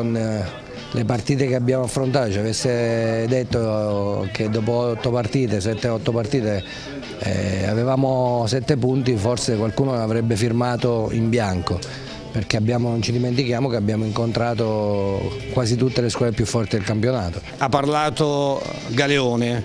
con eh, le partite che abbiamo affrontato ci avesse detto che dopo 8 partite, 7-8 partite eh, avevamo 7 punti, forse qualcuno avrebbe firmato in bianco perché abbiamo, non ci dimentichiamo che abbiamo incontrato quasi tutte le squadre più forti del campionato. Ha parlato Galeone,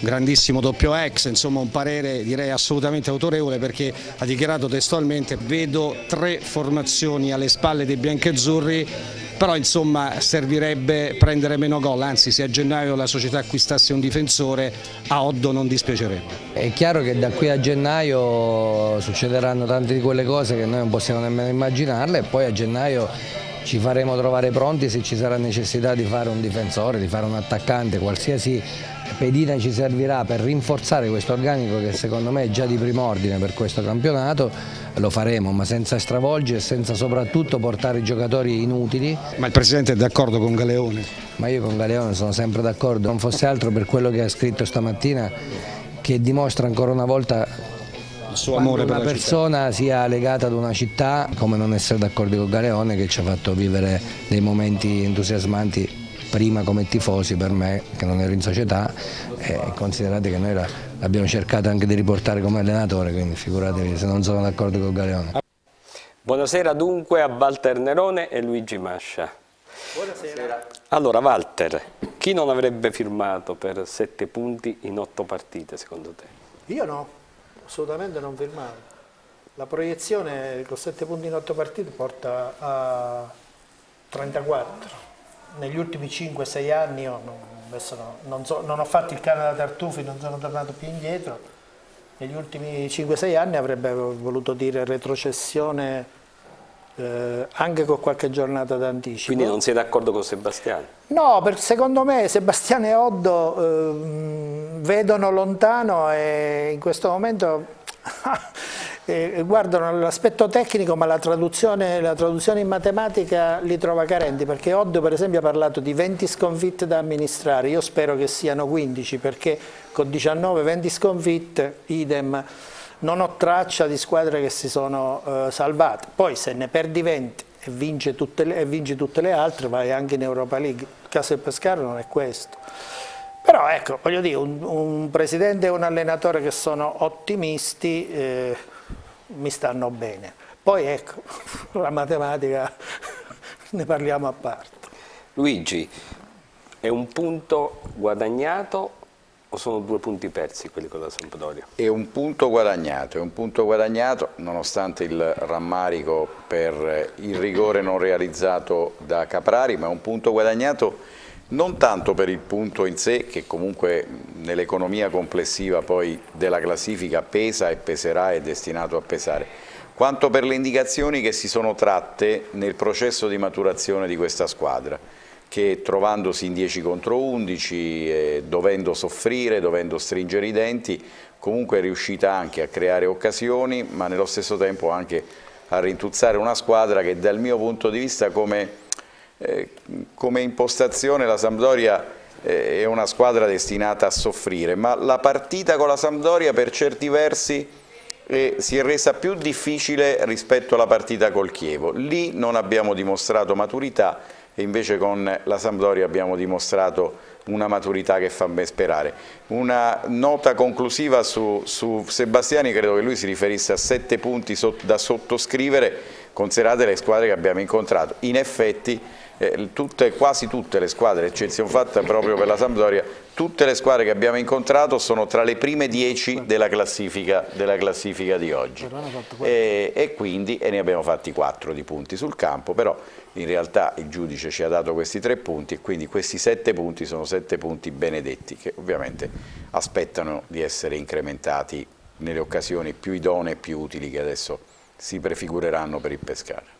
grandissimo doppio ex, insomma un parere direi assolutamente autorevole perché ha dichiarato testualmente vedo tre formazioni alle spalle dei biancheazzurri però insomma servirebbe prendere meno gol, anzi se a gennaio la società acquistasse un difensore a Oddo non dispiacerebbe. È chiaro che da qui a gennaio succederanno tante di quelle cose che noi non possiamo nemmeno immaginarle e poi a gennaio ci faremo trovare pronti se ci sarà necessità di fare un difensore, di fare un attaccante, qualsiasi pedina ci servirà per rinforzare questo organico che secondo me è già di prim'ordine per questo campionato, lo faremo ma senza stravolgere e senza soprattutto portare giocatori inutili. Ma il Presidente è d'accordo con Galeone? Ma io con Galeone sono sempre d'accordo, non fosse altro per quello che ha scritto stamattina che dimostra ancora una volta il suo amore per una la persona sia legata ad una città, come non essere d'accordo con Galeone che ci ha fatto vivere dei momenti entusiasmanti prima come tifosi per me che non ero in società e considerate che noi l'abbiamo cercato anche di riportare come allenatore quindi figuratevi se non sono d'accordo con Galeone. Buonasera dunque a Walter Nerone e Luigi Mascia. Buonasera. Allora Walter, chi non avrebbe firmato per sette punti in otto partite secondo te? Io no, assolutamente non firmavo. La proiezione con sette punti in otto partite porta a 34 negli ultimi 5-6 anni io non, no, non, so, non, ho fatto il cane da tartufi, non sono tornato più indietro, negli ultimi 5-6 anni avrebbe voluto dire retrocessione eh, anche con qualche giornata d'anticipo. Quindi non sei d'accordo con Sebastiano? No, per, secondo me Sebastiano e Oddo eh, vedono lontano e in questo momento eh, guardano l'aspetto tecnico ma la traduzione, la traduzione, in matematica li trova carenti perché Oddo per esempio ha parlato di 20 sconfitte da amministrare, io spero che siano 15 perché con 19-20 sconfitte idem non ho traccia di squadre che si sono eh, salvate, poi se ne perdi 20 e vinci tutte, le, tutte le altre vai anche in Europa League, il caso del Pescara non è questo. Però ecco, voglio dire, un, un presidente e un allenatore che sono ottimisti eh, mi stanno bene. Poi ecco, la matematica ne parliamo a parte. Luigi, è un punto guadagnato o sono due punti persi quelli con la Sampdoria? È un punto guadagnato, è un punto guadagnato nonostante il rammarico per il rigore non realizzato da Caprari, ma è un punto guadagnato non tanto per il punto in sé che comunque nell'economia complessiva poi della classifica pesa e peserà e è destinato a pesare, quanto per le indicazioni che si sono tratte nel processo di maturazione di questa squadra che trovandosi in 10 contro 11, eh, dovendo soffrire, dovendo stringere i denti, comunque è riuscita anche a creare occasioni, ma nello stesso tempo anche a rintuzzare una squadra che dal mio punto di vista come eh, come impostazione la Sampdoria eh, è una squadra destinata a soffrire, ma la partita con la Sampdoria per certi versi eh, si è resa più difficile rispetto alla partita col Chievo. Lì non abbiamo dimostrato maturità e invece con la Sampdoria abbiamo dimostrato una maturità che fa ben sperare. Una nota conclusiva su, su Sebastiani, credo che lui si riferisse a sette punti da sottoscrivere, considerate le squadre che abbiamo incontrato. In effetti eh, tutte, quasi tutte le squadre, eccezione fatta proprio per la Sampdoria, tutte le squadre che abbiamo incontrato sono tra le prime dieci della classifica, della classifica di oggi e, e, quindi e ne abbiamo fatti quattro di punti sul campo, però in realtà il giudice ci ha dato questi tre punti e quindi questi sette punti sono sette punti benedetti che ovviamente aspettano di essere incrementati nelle occasioni più idonee e più utili che adesso si prefigureranno per il Pescara.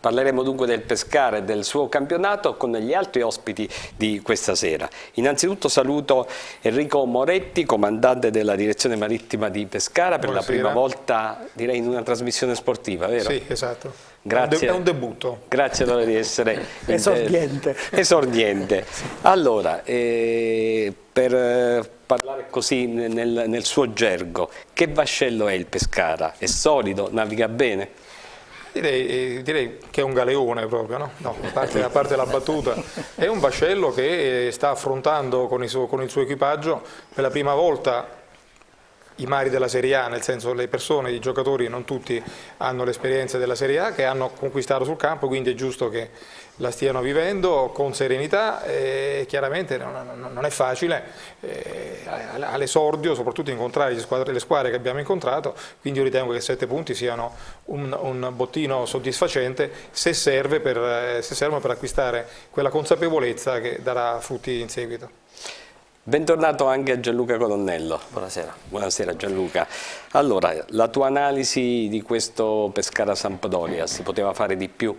Parleremo dunque del Pescara e del suo campionato con gli altri ospiti di questa sera. Innanzitutto saluto Enrico Moretti, comandante della direzione marittima di Pescara, per Buonasera. la prima volta direi in una trasmissione sportiva, vero? Sì, esatto. Grazie. È un debutto. Grazie allora di essere esordiente. esordiente. Allora, eh, per parlare così nel, nel suo gergo, che vascello è il Pescara? È solido? Naviga bene? Direi, direi, che è un galeone proprio, no? no a, parte, a, parte, la battuta. È un vascello che sta affrontando con il, suo, con il suo equipaggio per la prima volta i mari della Serie A, nel senso le persone, i giocatori, non tutti hanno l'esperienza della Serie A, che hanno conquistato sul campo, quindi è giusto che la stiano vivendo con serenità e chiaramente non, è facile eh, all'esordio soprattutto incontrare le squadre, che abbiamo incontrato quindi io ritengo che sette punti siano un, un bottino soddisfacente se, serve per, eh, se servono per acquistare quella consapevolezza che darà frutti in seguito. Bentornato anche a Gianluca Colonnello. Buonasera. Buonasera Gianluca. Allora, la tua analisi di questo Pescara-Sampdoria, si poteva fare di più?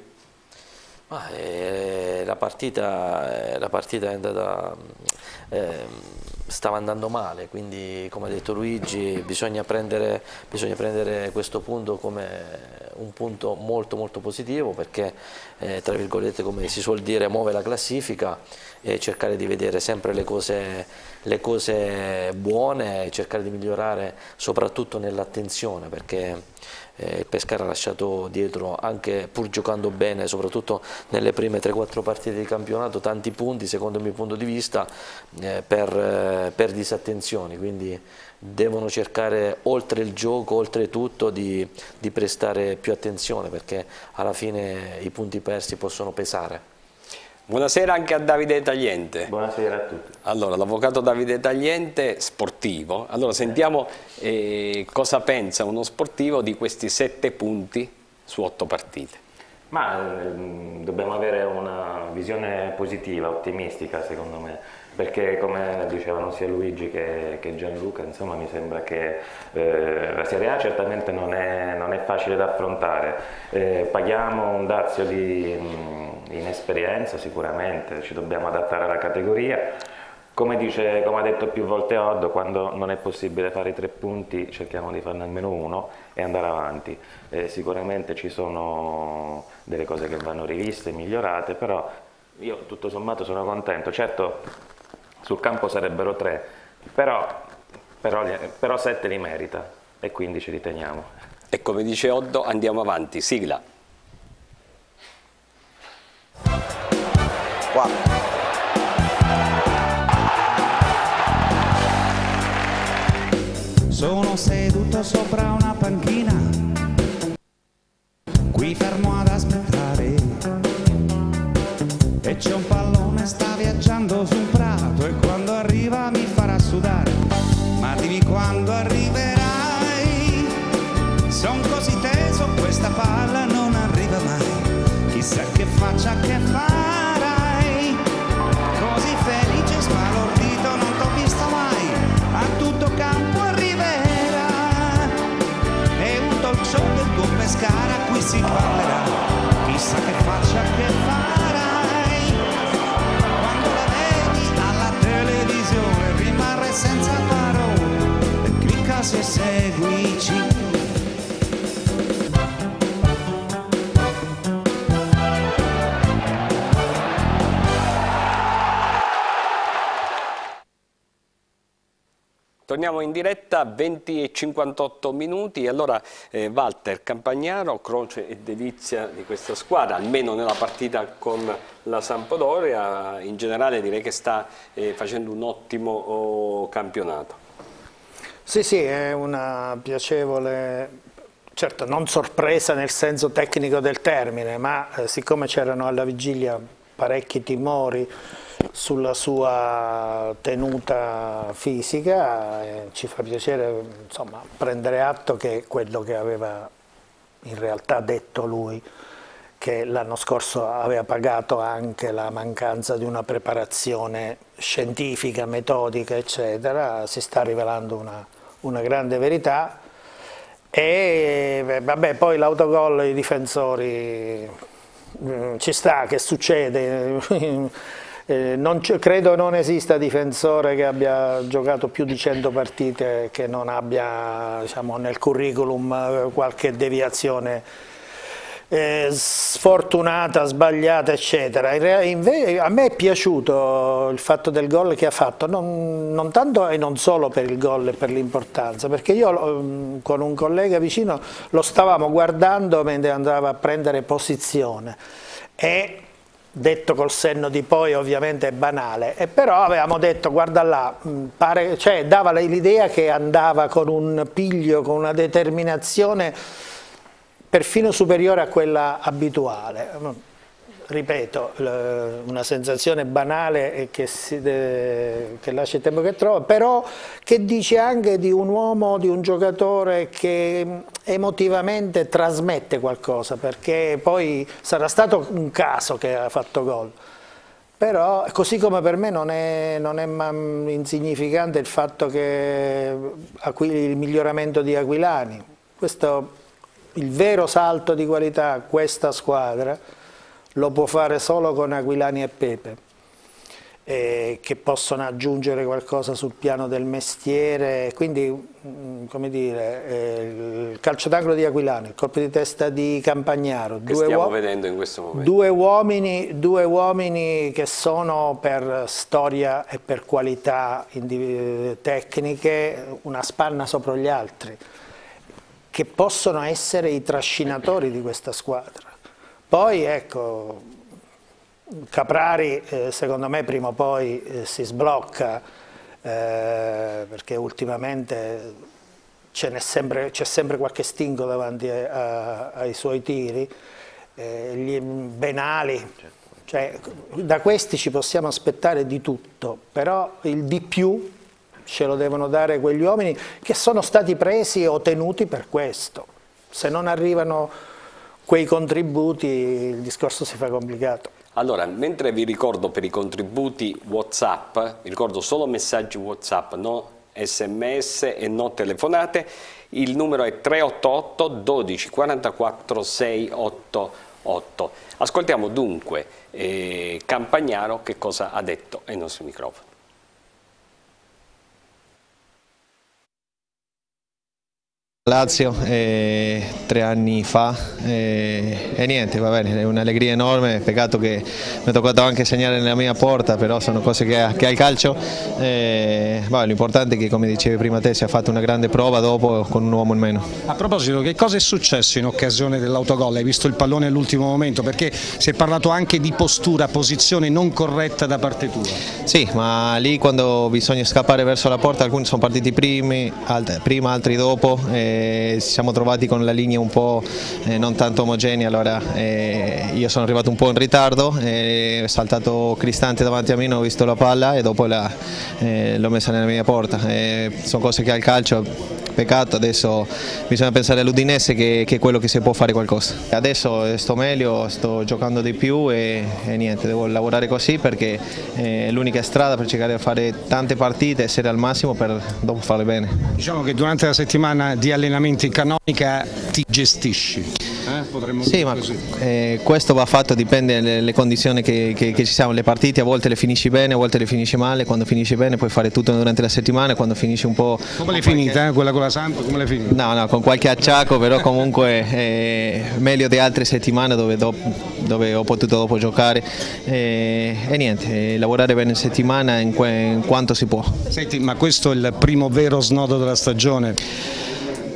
Ah, eh, la, partita, eh, la, partita, è andata, eh, stava andando male, quindi come ha detto Luigi bisogna prendere, bisogna prendere, questo punto come un punto molto molto positivo perché eh, tra virgolette come si suol dire muove la classifica e cercare di vedere sempre le cose, le cose buone e cercare di migliorare soprattutto nell'attenzione perché eh, il Pescara ha lasciato dietro anche pur giocando bene soprattutto nelle prime 3-4 partite di campionato tanti punti secondo il mio punto di vista eh, per, eh, per, disattenzioni. Quindi devono cercare oltre il gioco oltre tutto di, di prestare più attenzione perché alla fine i punti persi possono pesare Buonasera anche a Davide Tagliente. Buonasera a tutti. Allora, l'avvocato Davide Tagliente, sportivo. Allora, sentiamo eh, cosa pensa uno sportivo di questi sette punti su otto partite. Ma eh, dobbiamo avere una visione positiva, ottimistica secondo me perché come dicevano sia Luigi che, che Gianluca, insomma, mi sembra che eh, la Serie A certamente non è, non è facile da affrontare, eh, paghiamo un dazio di mh, inesperienza sicuramente, ci dobbiamo adattare alla categoria, come, dice, come, ha detto più volte Oddo, quando non è possibile fare tre punti cerchiamo di farne almeno uno e andare avanti. Eh, sicuramente ci sono delle cose che vanno riviste, migliorate, però io tutto sommato sono contento. Certo sul campo sarebbero tre, però, però, però sette li merita e quindi ci riteniamo. E come dice Oddo andiamo avanti, sigla. Qua. Sono seduto sopra una panchina, qui fermo ad aspettare faccia che farai. Così felice sbalordito non t'ho visto mai. A tutto campo arriverà. E un show del tuo pescara qui si parlerà. Chissà che faccia che farai. Senza parole, clicca se seguici. Torniamo in diretta, 20 e 58 minuti, allora eh, Walter Campagnaro, croce e delizia di questa squadra, almeno nella partita con la Sampdoria, in generale direi che sta eh, facendo un ottimo oh, campionato. Sì, sì, è una piacevole, certo non sorpresa nel senso tecnico del termine, ma eh, siccome c'erano alla vigilia parecchi timori, sulla sua tenuta fisica e ci fa piacere insomma, prendere atto che quello che aveva in realtà detto lui che l'anno scorso aveva pagato anche la mancanza di una preparazione scientifica, metodica eccetera, si sta rivelando una, una grande verità e vabbè, poi l'autogol, i difensori, mm, ci sta, che succede? Eh, non credo non esista difensore che abbia giocato più di 100 partite che non abbia diciamo, nel curriculum eh, qualche deviazione eh, sfortunata, sbagliata, eccetera. a me è piaciuto il fatto del gol che ha fatto, non, non, tanto e non solo per il gol e per l'importanza, perché io mm, con un collega vicino lo stavamo guardando mentre andava a prendere posizione e detto col senno di poi ovviamente è banale, e però avevamo detto guarda là, mm, pare, cioè, dava l'idea che andava con un piglio, con una determinazione perfino superiore a quella abituale. Ripeto, una sensazione banale che, si, che lascia il tempo che trova, però che dice anche di un uomo, di un giocatore che emotivamente trasmette qualcosa, perché poi sarà stato un caso che ha fatto gol. Però, così come per me non è, non è insignificante il fatto che il miglioramento di Aquilani. Questo il vero salto di qualità questa squadra lo può fare solo con Aquilani e Pepe eh, che possono aggiungere qualcosa sul piano del mestiere quindi mm, come dire eh, il calcio d'angolo di Aquilani il colpo di testa di Campagnaro che stiamo vedendo in questo momento due uomini, due uomini che sono per storia e per qualità tecniche una spanna sopra gli altri che possono essere i trascinatori di questa squadra. Poi ecco, Caprari eh, secondo me prima o poi eh, si sblocca eh, perché ultimamente c'è sempre, sempre, qualche stinco davanti a, a, ai suoi tiri, eh, gli Benali, cioè, da questi ci possiamo aspettare di tutto, però il di più ce lo devono dare quegli uomini che sono stati presi o tenuti per questo. Se non arrivano quei contributi il discorso si fa complicato. Allora, mentre vi ricordo per i contributi Whatsapp, vi ricordo solo messaggi Whatsapp, no sms e no telefonate, il numero è 388 12 44 688. Ascoltiamo dunque eh, Campagnaro che cosa ha detto ai nostri microfoni. Lazio eh, tre anni fa eh, e niente, va bene, è un'allegria enorme, peccato che mi è toccato anche segnare nella mia porta, però sono cose che che ha il calcio. Eh, L'importante è che come dicevi prima te si è fatto una grande prova dopo con un uomo in meno. A proposito, che cosa è successo in occasione dell'autogol? Hai visto il pallone all'ultimo momento? Perché si è parlato anche di postura, posizione non corretta da parte tua. Sì, ma lì quando bisogna scappare verso la porta alcuni sono partiti primi, alt prima, altri dopo. Eh, ci siamo trovati con la linea un po' eh, non tanto omogenea, allora eh, io sono arrivato un po' in ritardo, è saltato Cristante davanti a me, non ho visto la palla e dopo eh, l'ho messa nella mia porta. sono cose che al calcio peccato, adesso bisogna pensare all'Udinese che, che, è quello che si può fare qualcosa. Adesso sto meglio, sto giocando di più e, e niente, devo lavorare così perché è l'unica strada per cercare di fare tante partite, essere al massimo per dopo farle bene. Diciamo che durante la settimana di allenamento in canonica ti gestisci. Eh? sì, ma eh, questo va fatto, dipende dalle condizioni che, che, che, ci siamo, le partite a volte le finisci bene, a volte le finisci male, quando finisci bene puoi fare tutto durante la settimana, quando finisci un po'... Come l'hai finita, eh? quella con la Samp, come l'hai finita? No, no, con qualche acciacco, però comunque eh, meglio di altre settimane dove, dopo, dove, ho potuto dopo giocare eh, e niente, lavorare bene in settimana in, in quanto si può. Senti, ma questo è il primo vero snodo della stagione?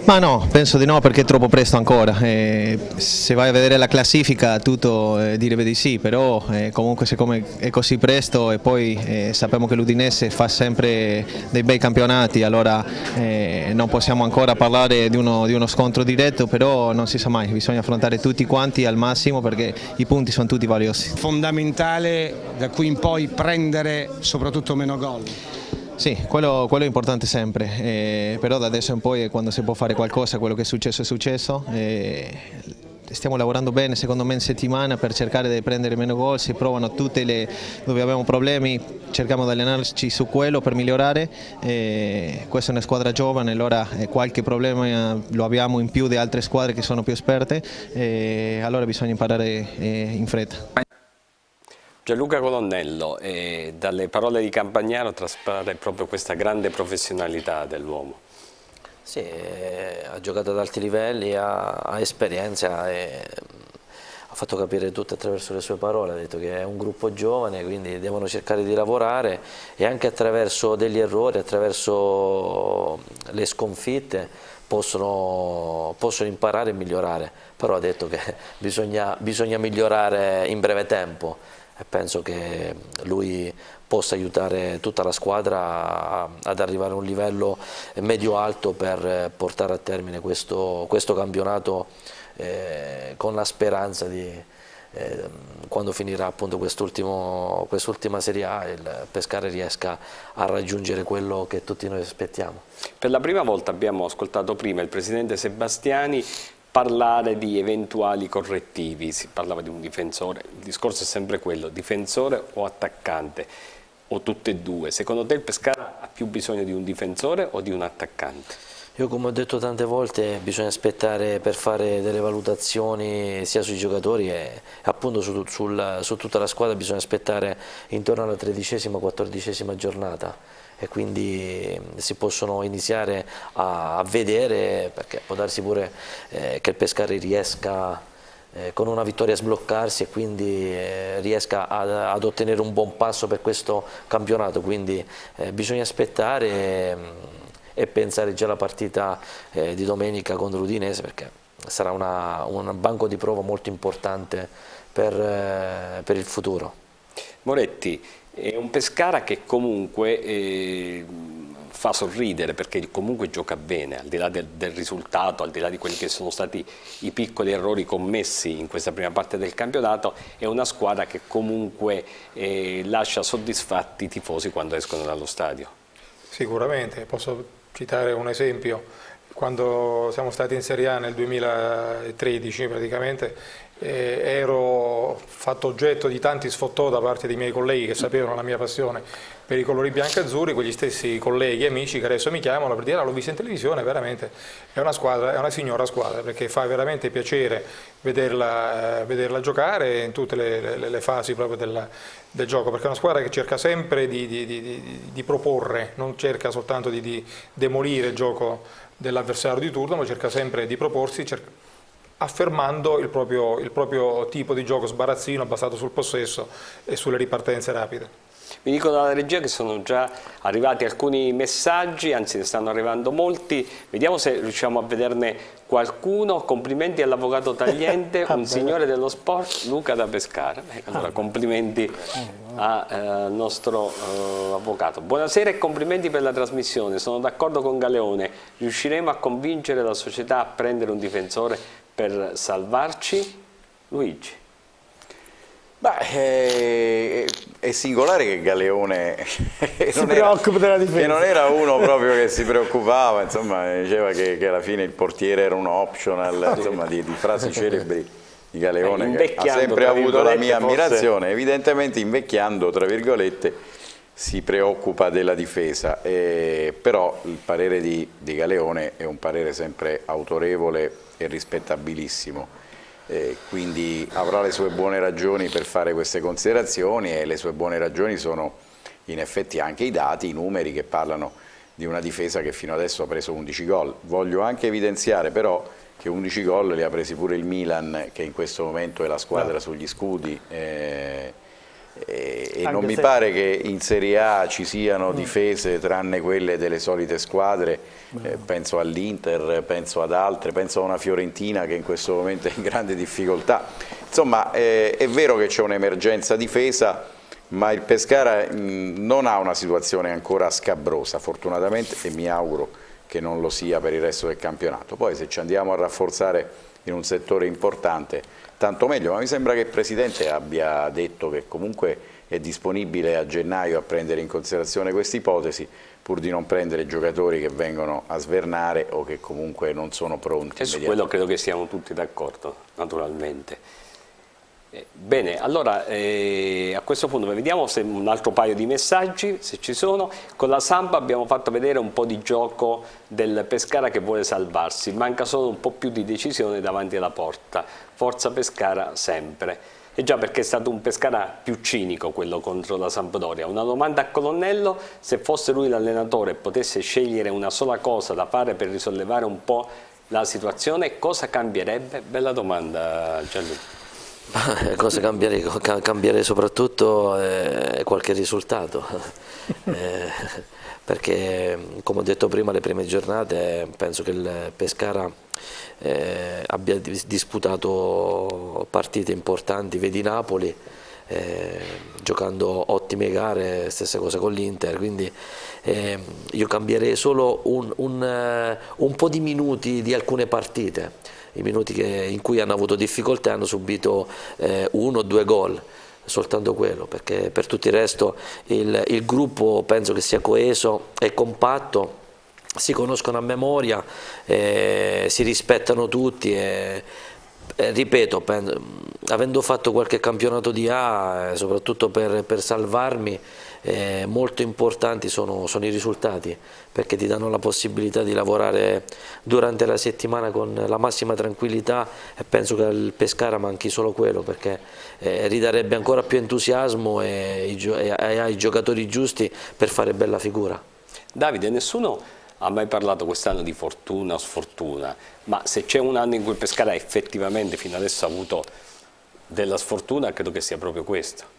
Ma no, penso di no perché è troppo presto ancora. Eh, se vai a vedere la classifica tutto eh, direbbe di sì, però eh, comunque siccome è così presto e poi eh, sappiamo che l'Udinese fa sempre dei bei campionati, allora eh, non possiamo ancora parlare di uno, di uno, scontro diretto, però non si sa mai, bisogna affrontare tutti quanti al massimo perché i punti sono tutti valiosi. Fondamentale da qui in poi prendere soprattutto meno gol. Sì, quello, quello, è importante sempre, eh, però da adesso in poi quando si può fare qualcosa, quello che è successo è successo. Eh, stiamo lavorando bene secondo me in settimana per cercare di prendere meno gol, si provano tutte le dove abbiamo problemi, cerchiamo di allenarci su quello per migliorare. Eh, questa è una squadra giovane, allora eh, qualche problema lo abbiamo in più di altre squadre che sono più esperte, eh, allora bisogna imparare eh, in fretta. Gianluca Colonnello, eh, dalle parole di Campagnano traspare proprio questa grande professionalità dell'uomo. Sì, eh, ha giocato ad alti livelli, ha, ha esperienza e ha fatto capire tutto attraverso le sue parole, ha detto che è un gruppo giovane, quindi devono cercare di lavorare e anche attraverso degli errori, attraverso le sconfitte possono, possono imparare e migliorare, però ha detto che bisogna, bisogna migliorare in breve tempo e penso che lui possa aiutare tutta la squadra ad arrivare a un livello medio-alto per portare a termine questo, questo campionato eh, con la speranza di, eh, quando finirà appunto quest'ultima quest Serie A il Pescare riesca a raggiungere quello che tutti noi aspettiamo. Per la prima volta abbiamo ascoltato prima il Presidente Sebastiani parlare di eventuali correttivi, si parlava di un difensore, il discorso è sempre quello, difensore o attaccante o tutte e due. Secondo te il Pescara ha più bisogno di un difensore o di un attaccante? Io come ho detto tante volte bisogna aspettare per fare delle valutazioni sia sui giocatori e appunto su, sul, su tutta la squadra bisogna aspettare intorno alla tredicesima, quattordicesima giornata e quindi si possono iniziare a, a vedere perché può darsi pure eh, che il Pescari riesca eh, con una vittoria a sbloccarsi e quindi eh, riesca ad, ad, ottenere un buon passo per questo campionato quindi eh, bisogna aspettare e pensare già alla partita eh, di domenica contro l'Udinese perché sarà una, un banco di prova molto importante per, eh, per, il futuro. Moretti, è un Pescara che comunque eh, fa sorridere perché comunque gioca bene, al di là del, del, risultato, al di là di quelli che sono stati i piccoli errori commessi in questa prima parte del campionato, è una squadra che comunque eh, lascia soddisfatti i tifosi quando escono dallo stadio. Sicuramente, posso citare un esempio, quando siamo stati in Serie A nel 2013 praticamente eh, ero fatto oggetto di tanti sfottò da parte dei miei colleghi che sapevano la mia passione per i colori bianchi e azzurri, quegli stessi colleghi e amici che adesso mi chiamano per dire ah, l'ho vista in televisione, veramente è una squadra, è una signora squadra perché fa veramente piacere vederla, eh, vederla giocare in tutte le, le, le fasi proprio della, del gioco, perché è una squadra che cerca sempre di, di, di, di proporre, non cerca soltanto di, demolire il gioco dell'avversario di turno, ma cerca sempre di proporsi, cerca, affermando il proprio, il proprio tipo di gioco sbarazzino basato sul possesso e sulle ripartenze rapide. Mi dicono dalla regia che sono già arrivati alcuni messaggi, anzi ne stanno arrivando molti, vediamo se riusciamo a vederne qualcuno. Complimenti all'avvocato tagliente, un signore dello sport, Luca da Pescara. Allora, complimenti al eh, nostro eh, avvocato. Buonasera e complimenti per la trasmissione, sono d'accordo con Galeone, riusciremo a convincere la società a prendere un difensore per salvarci? Luigi. Beh, è, è, singolare che Galeone non, era, che non era uno proprio che si preoccupava, insomma, diceva che, che alla fine il portiere era un optional, insomma, di, di frasi celebri di Galeone che ha sempre avuto la mia ammirazione, forse... evidentemente invecchiando, tra virgolette, si preoccupa della difesa, eh, però il parere di, di Galeone è un parere sempre autorevole e rispettabilissimo eh, quindi avrà le sue buone ragioni per fare queste considerazioni e le sue buone ragioni sono in effetti anche i dati, i numeri che parlano di una difesa che fino adesso ha preso 11 gol. Voglio anche evidenziare però che 11 gol li ha presi pure il Milan che in questo momento è la squadra no. sugli scudi. Eh, e, e non mi pare che in Serie A ci siano difese tranne quelle delle solite squadre, eh, penso all'Inter, penso ad altre, penso a una Fiorentina che in questo momento è in grande difficoltà. Insomma eh, è vero che c'è un'emergenza difesa, ma il Pescara mh, mm, non ha una situazione ancora scabrosa, fortunatamente, e mi auguro che non lo sia per il resto del campionato. Poi se ci andiamo a rafforzare in un settore importante, tanto meglio, ma mi sembra che il Presidente abbia detto che comunque è disponibile a gennaio a prendere in considerazione questa ipotesi pur di non prendere giocatori che vengono a svernare o che comunque non sono pronti. E su quello credo che siamo tutti d'accordo, naturalmente. Eh, bene, allora eh, a questo punto vediamo se un altro paio di messaggi, se ci sono. Con la Samba abbiamo fatto vedere un po' di gioco del Pescara che vuole salvarsi, manca solo un po' più di decisione davanti alla porta. Forza Pescara sempre. E già perché è stato un Pescara più cinico quello contro la Sampdoria. Una domanda a Colonnello, se fosse lui l'allenatore e potesse scegliere una sola cosa da fare per risollevare un po' la situazione, cosa cambierebbe? Bella domanda Gianluca. Cosa cambiare, cambiare soprattutto eh, qualche risultato, eh, perché come ho detto prima le prime giornate penso che il Pescara eh, abbia disputato partite importanti, vedi Napoli, eh, giocando ottime gare, stessa cosa con l'Inter, quindi eh, io cambierei solo un, un, eh, un, po' di minuti di alcune partite, i minuti che, in cui hanno avuto difficoltà hanno subito eh, uno o due gol soltanto quello, perché per tutto il resto il, il gruppo penso che sia coeso e compatto si conoscono a memoria, eh, si rispettano tutti e, eh, ripeto, avendo fatto qualche campionato di A, eh, soprattutto per, per salvarmi, eh, molto importanti sono, sono, i risultati perché ti danno la possibilità di lavorare durante la settimana con la massima tranquillità e penso che al Pescara manchi solo quello perché eh, ridarebbe ancora più entusiasmo e, e, ai giocatori giusti per fare bella figura. Davide, nessuno ha mai parlato quest'anno di fortuna o sfortuna, ma se c'è un anno in cui il Pescara effettivamente fino adesso ha avuto della sfortuna, credo che sia proprio questo.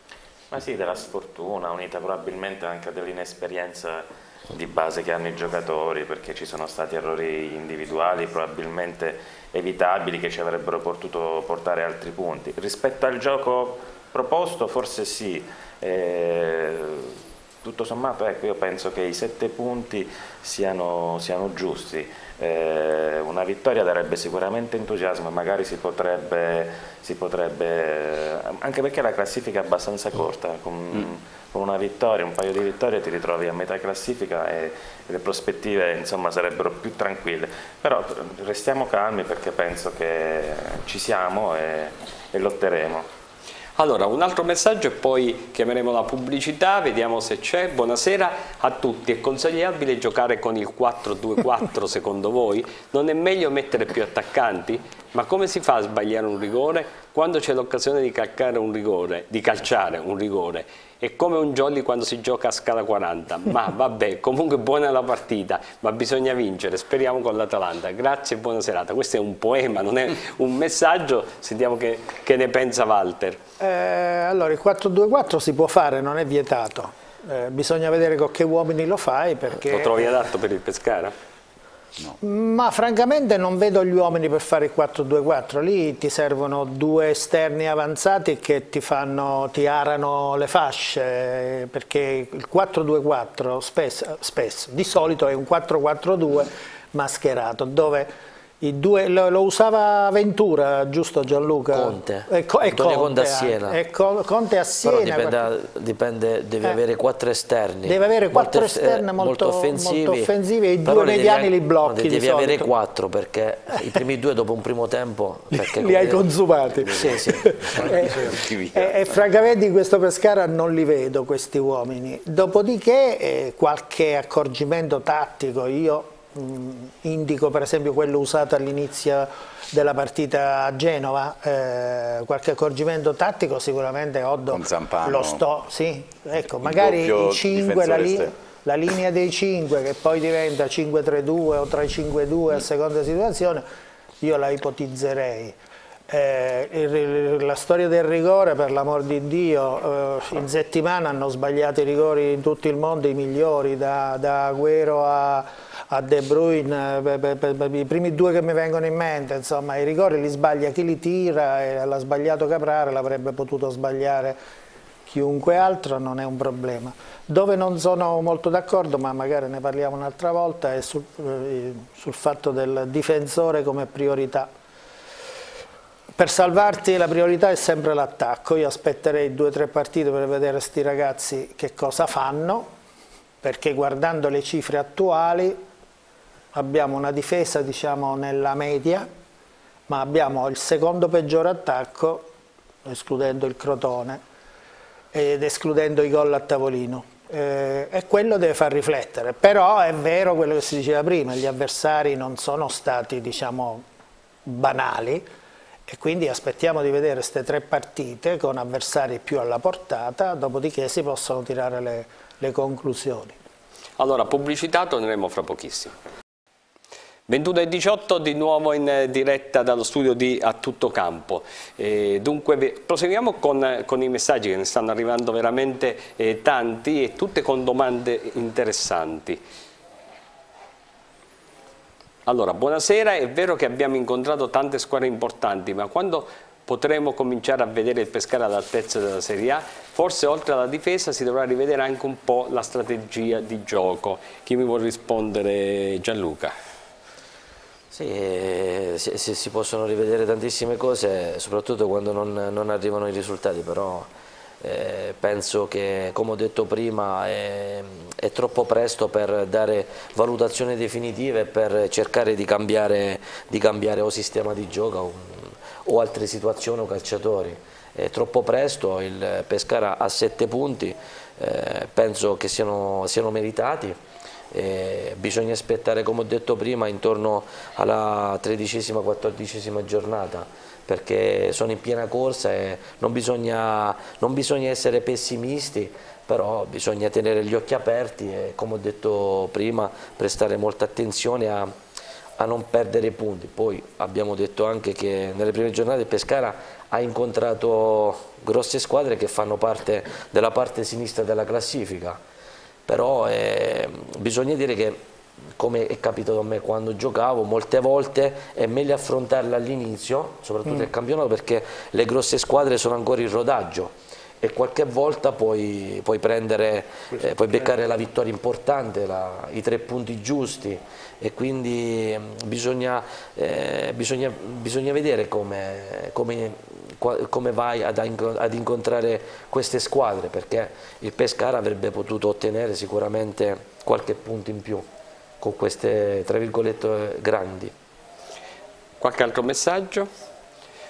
Ma sì, della sfortuna, unita probabilmente anche dell'inesperienza di base che hanno i giocatori, perché ci sono stati errori individuali probabilmente evitabili che ci avrebbero potuto portare altri punti. Rispetto al gioco proposto forse sì, eh, tutto sommato ecco, io penso che i sette punti siano, siano giusti, eh, una vittoria darebbe sicuramente entusiasmo e magari si potrebbe, si potrebbe, anche perché la classifica è abbastanza corta, con, mm. con, una vittoria, un paio di vittorie ti ritrovi a metà classifica e, e le prospettive insomma, sarebbero più tranquille, però restiamo calmi perché penso che ci siamo e, e lotteremo. Allora, un altro messaggio e poi chiameremo la pubblicità, vediamo se c'è. Buonasera a tutti, è consigliabile giocare con il 4-2-4 secondo voi? Non è meglio mettere più attaccanti? Ma come si fa a sbagliare un rigore quando c'è l'occasione di, di calciare un rigore? È come un jolly quando si gioca a scala 40, ma vabbè, comunque buona la partita, ma bisogna vincere, speriamo con l'Atalanta. Grazie e buona serata. Questo è un poema, non è un messaggio, sentiamo che, che ne pensa Walter. Eh, allora, il 4-2-4 si può fare, non è vietato. Eh, bisogna vedere con che uomini lo fai perché... Lo trovi adatto per il Pescara? Ma francamente non vedo gli uomini per fare il 4-2-4, lì ti servono due esterni avanzati che ti, fanno, ti arano le fasce, perché il 4-2-4 spesso, spesso, di solito è un 4-4-2 mascherato, dove Due, lo, lo, usava Ventura, giusto Gianluca? Conte, e, co, e Conte, Conte a Siena. E co, Conte a Siena. Però dipende, dipende deve eh, avere quattro esterni. Deve avere quattro molto, esterni molto, molto, offensivi, molto offensivi e i due mediani li blocchi Devi avere quattro perché i primi due dopo un primo tempo... li hai consumati. Sì, sì. e, e, e, francamente in questo Pescara non li vedo questi uomini. Dopodiché eh, qualche accorgimento tattico io indico per esempio quello usato all'inizio della partita a Genova, eh, qualche accorgimento tattico sicuramente Oddo lo sto, sì, ecco, magari i 5, la, li, la, linea dei 5 che poi diventa 5-3-2 o 3-5-2 a seconda situazione, io la ipotizzerei. Eh, la storia del rigore, per l'amor di Dio, eh, in settimana hanno sbagliato i rigori in tutto il mondo, i migliori, da, da Agüero a a De Bruyne, per, per, per, i primi due che mi vengono in mente, insomma i rigori li sbaglia chi li tira l'ha sbagliato Caprare, l'avrebbe potuto sbagliare chiunque altro, non è un problema. Dove non sono molto d'accordo, ma magari ne parliamo un'altra volta, è sul, eh, sul fatto del difensore come priorità. Per salvarti la priorità è sempre l'attacco, io aspetterei due o tre partite per vedere questi ragazzi che cosa fanno, perché guardando le cifre attuali abbiamo una difesa diciamo, nella media, ma abbiamo il secondo peggior attacco, escludendo il Crotone ed escludendo i gol a tavolino. Eh, e quello deve far riflettere, però è vero quello che si diceva prima, gli avversari non sono stati diciamo, banali e quindi aspettiamo di vedere queste tre partite con avversari più alla portata, dopodiché si possono tirare le, le conclusioni. Allora, pubblicità torneremo fra pochissimo. 21 e 18 di nuovo in diretta dallo studio di A Tutto Campo. Eh, dunque proseguiamo con, con, i messaggi che ne stanno arrivando veramente eh, tanti e tutte con domande interessanti. Allora, buonasera, è vero che abbiamo incontrato tante squadre importanti, ma quando potremo cominciare a vedere il Pescara all'altezza della Serie A, forse oltre alla difesa si dovrà rivedere anche un po' la strategia di gioco. Chi mi vuole rispondere Gianluca? Sì, eh, si, si, possono rivedere tantissime cose, soprattutto quando non, non arrivano i risultati, però eh, penso che, come ho detto prima, è, è, troppo presto per dare valutazioni definitive per cercare di cambiare, di cambiare, o sistema di gioco o, o altre situazioni o calciatori. È troppo presto, il Pescara ha sette punti, eh, penso che siano, siano meritati eh, bisogna aspettare come ho detto prima intorno alla tredicesima, quattordicesima giornata perché sono in piena corsa e non bisogna, non bisogna essere pessimisti però bisogna tenere gli occhi aperti e come ho detto prima prestare molta attenzione a, a non perdere punti. Poi abbiamo detto anche che nelle prime giornate Pescara ha incontrato grosse squadre che fanno parte della parte sinistra della classifica però eh, bisogna dire che come è capitato a me quando giocavo, molte volte è meglio affrontarla all'inizio, soprattutto mm. nel campionato, perché le grosse squadre sono ancora in rodaggio e qualche volta puoi, puoi, prendere, eh, puoi beccare la vittoria importante, la, i tre punti giusti e quindi mm, bisogna, eh, bisogna, bisogna vedere come, come come vai ad, ad, incontrare queste squadre perché il Pescara avrebbe potuto ottenere sicuramente qualche punto in più con queste tra virgolette grandi. Qualche altro messaggio?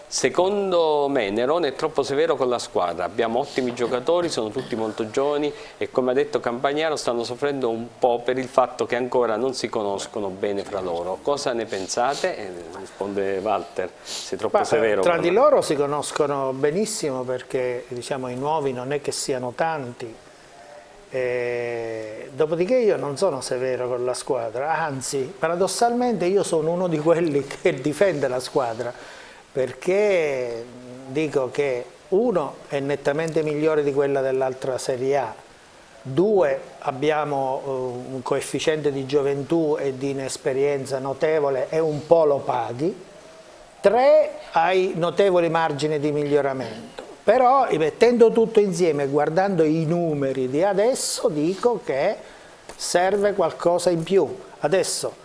Secondo me Nerone è troppo severo con la squadra, abbiamo ottimi giocatori, sono tutti molto giovani e come ha detto Campagnaro stanno soffrendo un po' per il fatto che ancora non si conoscono bene fra loro. Cosa ne pensate? Eh, risponde Walter, sei troppo Ma, severo. Tra di loro si conoscono benissimo perché diciamo, i nuovi non è che siano tanti, eh, dopodiché io non sono severo con la squadra, anzi paradossalmente io sono uno di quelli che difende la squadra perché dico che uno è nettamente migliore di quella dell'altra Serie A, due abbiamo uh, un coefficiente di gioventù e di inesperienza notevole e un po' lo paghi, tre hai notevoli margini di miglioramento. Però mettendo tutto insieme guardando i numeri di adesso dico che serve qualcosa in più. Adesso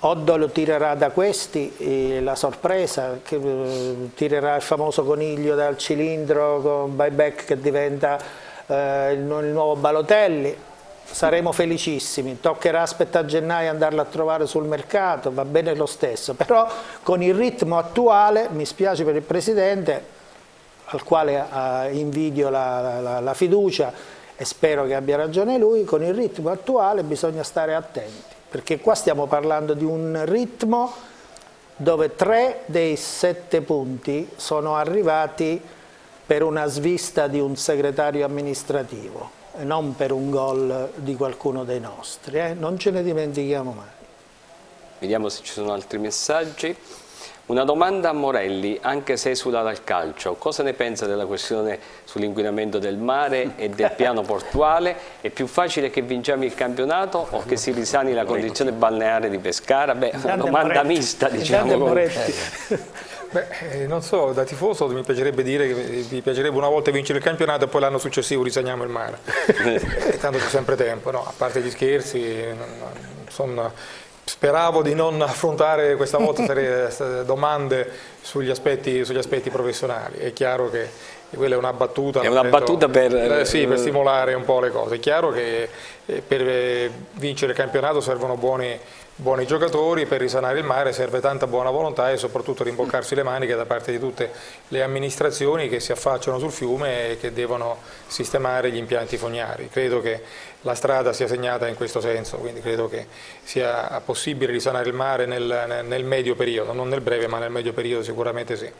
Oddo tirerà da questi eh, la sorpresa, che, eh, tirerà il famoso coniglio dal cilindro con buyback che diventa eh, il, nuovo Balotelli, saremo felicissimi, toccherà aspettare gennaio andarlo a trovare sul mercato, va bene lo stesso, però con il ritmo attuale, mi spiace per il Presidente, al quale invidio la, la, la fiducia e spero che abbia ragione lui, con il ritmo attuale bisogna stare attenti perché qua stiamo parlando di un ritmo dove tre dei sette punti sono arrivati per una svista di un segretario amministrativo e non per un gol di qualcuno dei nostri, eh? non ce ne dimentichiamo mai. Vediamo se ci sono altri messaggi. Una domanda a Morelli, anche se esula dal calcio, cosa ne pensa della questione sull'inquinamento del mare e del piano portuale? È più facile che vinciamo il campionato o che si risani la condizione balneare di Pescara? Beh, una domanda Moretti. mista diciamo. Beh, eh, non so, da tifoso mi piacerebbe dire che mi piacerebbe una volta vincere il campionato e poi l'anno successivo risaniamo il mare. e tanto c'è sempre tempo, no? A parte gli scherzi, sono Speravo di non affrontare questa volta domande sugli aspetti, sugli aspetti, professionali, è chiaro che quella è una battuta, è una battuta per... Eh, sì, per stimolare un po' le cose, è chiaro che eh, per eh, vincere il campionato servono buoni buoni giocatori, per risanare il mare serve tanta buona volontà e soprattutto rimboccarsi le maniche da parte di tutte le amministrazioni che si affacciano sul fiume e che devono sistemare gli impianti fognari. Credo che la strada sia segnata in questo senso, quindi credo che sia possibile risanare il mare nel, nel medio periodo, non nel breve ma nel medio periodo sicuramente sì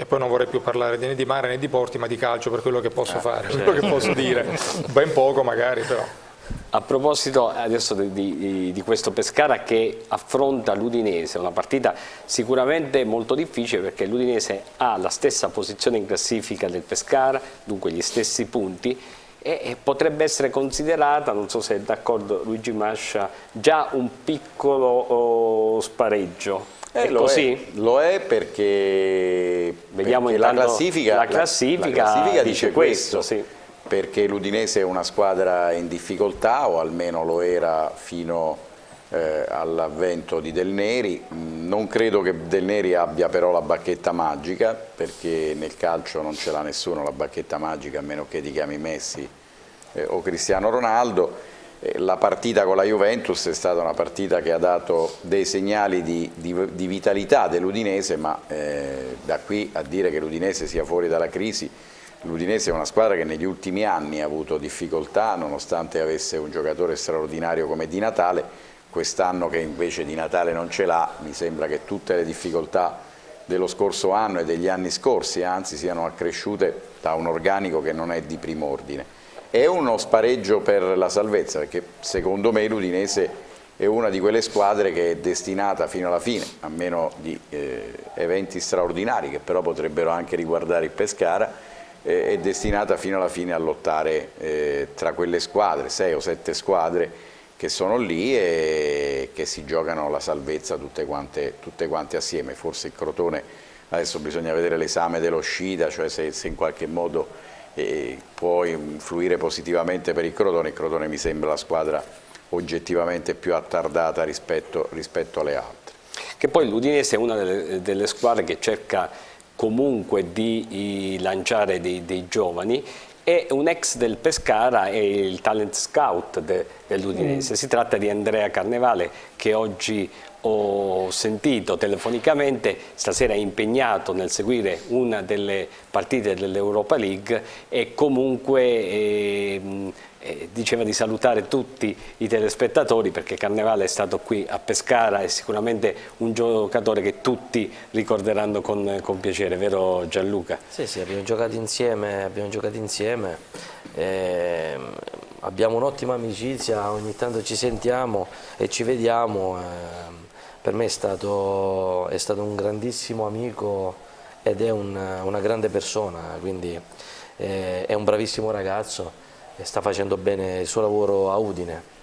e poi non vorrei più parlare né di mare né di porti ma di calcio per quello che posso ah, fare, certo. quello che posso dire, ben poco magari però. A proposito adesso di, di, di, questo Pescara che affronta l'Udinese, una partita sicuramente molto difficile perché l'Udinese ha la stessa posizione in classifica del Pescara, dunque gli stessi punti e, potrebbe essere considerata, non so se è d'accordo Luigi Mascia, già un piccolo oh, spareggio. Eh, lo così? È, lo è perché, Vediamo perché la classifica, la classifica, la classifica dice, dice, questo. questo sì perché l'Udinese è una squadra in difficoltà o almeno lo era fino eh, all'avvento di Del Neri. Non credo che Del Neri abbia però la bacchetta magica perché nel calcio non ce l'ha nessuno la bacchetta magica a meno che ti chiami Messi eh, o Cristiano Ronaldo. Eh, la partita con la Juventus è stata una partita che ha dato dei segnali di, di, di vitalità dell'Udinese ma eh, da qui a dire che l'Udinese sia fuori dalla crisi L'Udinese è una squadra che negli ultimi anni ha avuto difficoltà nonostante avesse un giocatore straordinario come Di Natale, quest'anno che invece Di Natale non ce l'ha, mi sembra che tutte le difficoltà dello scorso anno e degli anni scorsi anzi siano accresciute da un organico che non è di primo ordine. È uno spareggio per la salvezza perché secondo me l'Udinese è una di quelle squadre che è destinata fino alla fine, a meno di eh, eventi straordinari che però potrebbero anche riguardare il Pescara, è destinata fino alla fine a lottare eh, tra quelle squadre, sei o sette squadre che sono lì e che si giocano la salvezza tutte quante, tutte quante assieme, forse il Crotone, adesso bisogna vedere l'esame dello Scida, cioè se, se in qualche modo eh, può influire positivamente per il Crotone, il Crotone mi sembra la squadra oggettivamente più attardata rispetto, rispetto alle altre. Che poi l'Udinese è una delle, delle squadre che cerca comunque di lanciare dei, dei giovani e un ex del Pescara è il talent scout de, dell'Udinese. Mm. Si tratta di Andrea Carnevale che oggi ho sentito telefonicamente, stasera è impegnato nel seguire una delle partite dell'Europa League e comunque eh, eh, diceva di salutare tutti i telespettatori perché Carnevale è stato qui a Pescara, è sicuramente un giocatore che tutti ricorderanno con, con piacere, vero Gianluca? Sì, sì, abbiamo giocato insieme, abbiamo giocato insieme eh, abbiamo un'ottima amicizia, ogni tanto ci sentiamo e ci vediamo, eh, per me è stato, è stato, un grandissimo amico ed è un, una grande persona, quindi eh, è un bravissimo ragazzo e sta facendo bene il suo lavoro a Udine.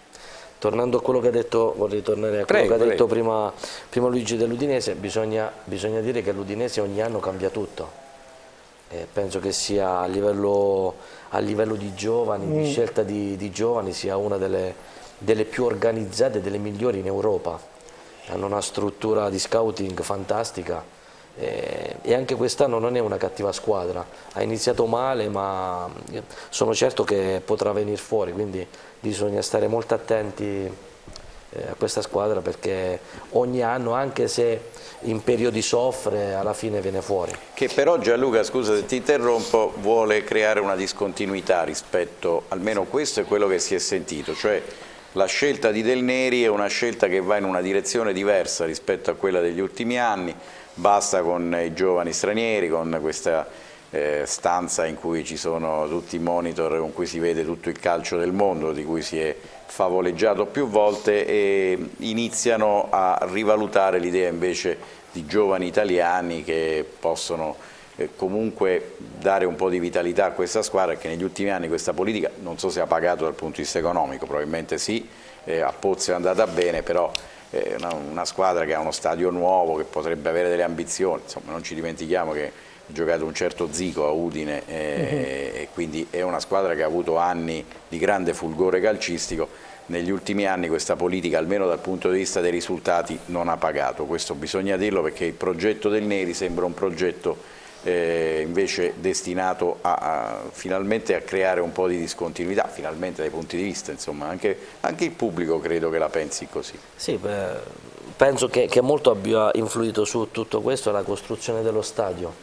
Tornando a quello che ha detto, vorrei tornare a quello prego, che ha detto prima, prima, Luigi dell'Udinese, bisogna, bisogna, dire che l'Udinese ogni anno cambia tutto. E penso che sia a livello, a livello di giovani, mm. di scelta di, di, giovani, sia una delle, delle più organizzate, delle migliori in Europa. Hanno una struttura di scouting fantastica e anche quest'anno non è una cattiva squadra, ha iniziato male ma sono certo che potrà venire fuori, quindi bisogna stare molto attenti eh, a questa squadra perché ogni anno anche se in periodi soffre alla fine viene fuori. Che però Gianluca, scusa se ti interrompo, vuole creare una discontinuità rispetto, almeno questo è quello che si è sentito, cioè la scelta di Del Neri è una scelta che va in una direzione diversa rispetto a quella degli ultimi anni, basta con i giovani stranieri, con questa eh, stanza in cui ci sono tutti i monitor con cui si vede tutto il calcio del mondo, di cui si è favoleggiato più volte e iniziano a rivalutare l'idea invece di giovani italiani che possono eh, comunque dare un po' di vitalità a questa squadra che negli ultimi anni questa politica non so se ha pagato dal punto di vista economico, probabilmente sì, eh, a Pozzo è andata bene, però una, una, squadra che ha uno stadio nuovo, che potrebbe avere delle ambizioni, insomma non ci dimentichiamo che ha giocato un certo Zico a Udine eh, uh mhm. -huh. e quindi è una squadra che ha avuto anni di grande fulgore calcistico, negli ultimi anni questa politica, almeno dal punto di vista dei risultati, non ha pagato, questo bisogna dirlo perché il progetto del Neri sembra un progetto eh, invece destinato a, a, finalmente a creare un po' di discontinuità, finalmente dai punti di vista, insomma, anche, anche il pubblico credo che la pensi così. Sì, beh, penso che, che, molto abbia influito su tutto questo la costruzione dello stadio,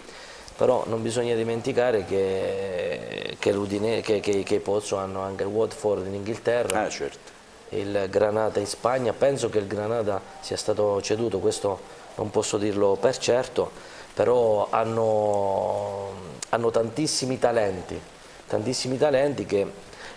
però non bisogna dimenticare che, che, che, che i Pozzo hanno anche il Watford in Inghilterra. Ah, certo. Il Granada in Spagna, penso che il Granada sia stato ceduto, questo non posso dirlo per certo, però hanno, hanno tantissimi talenti, tantissimi talenti che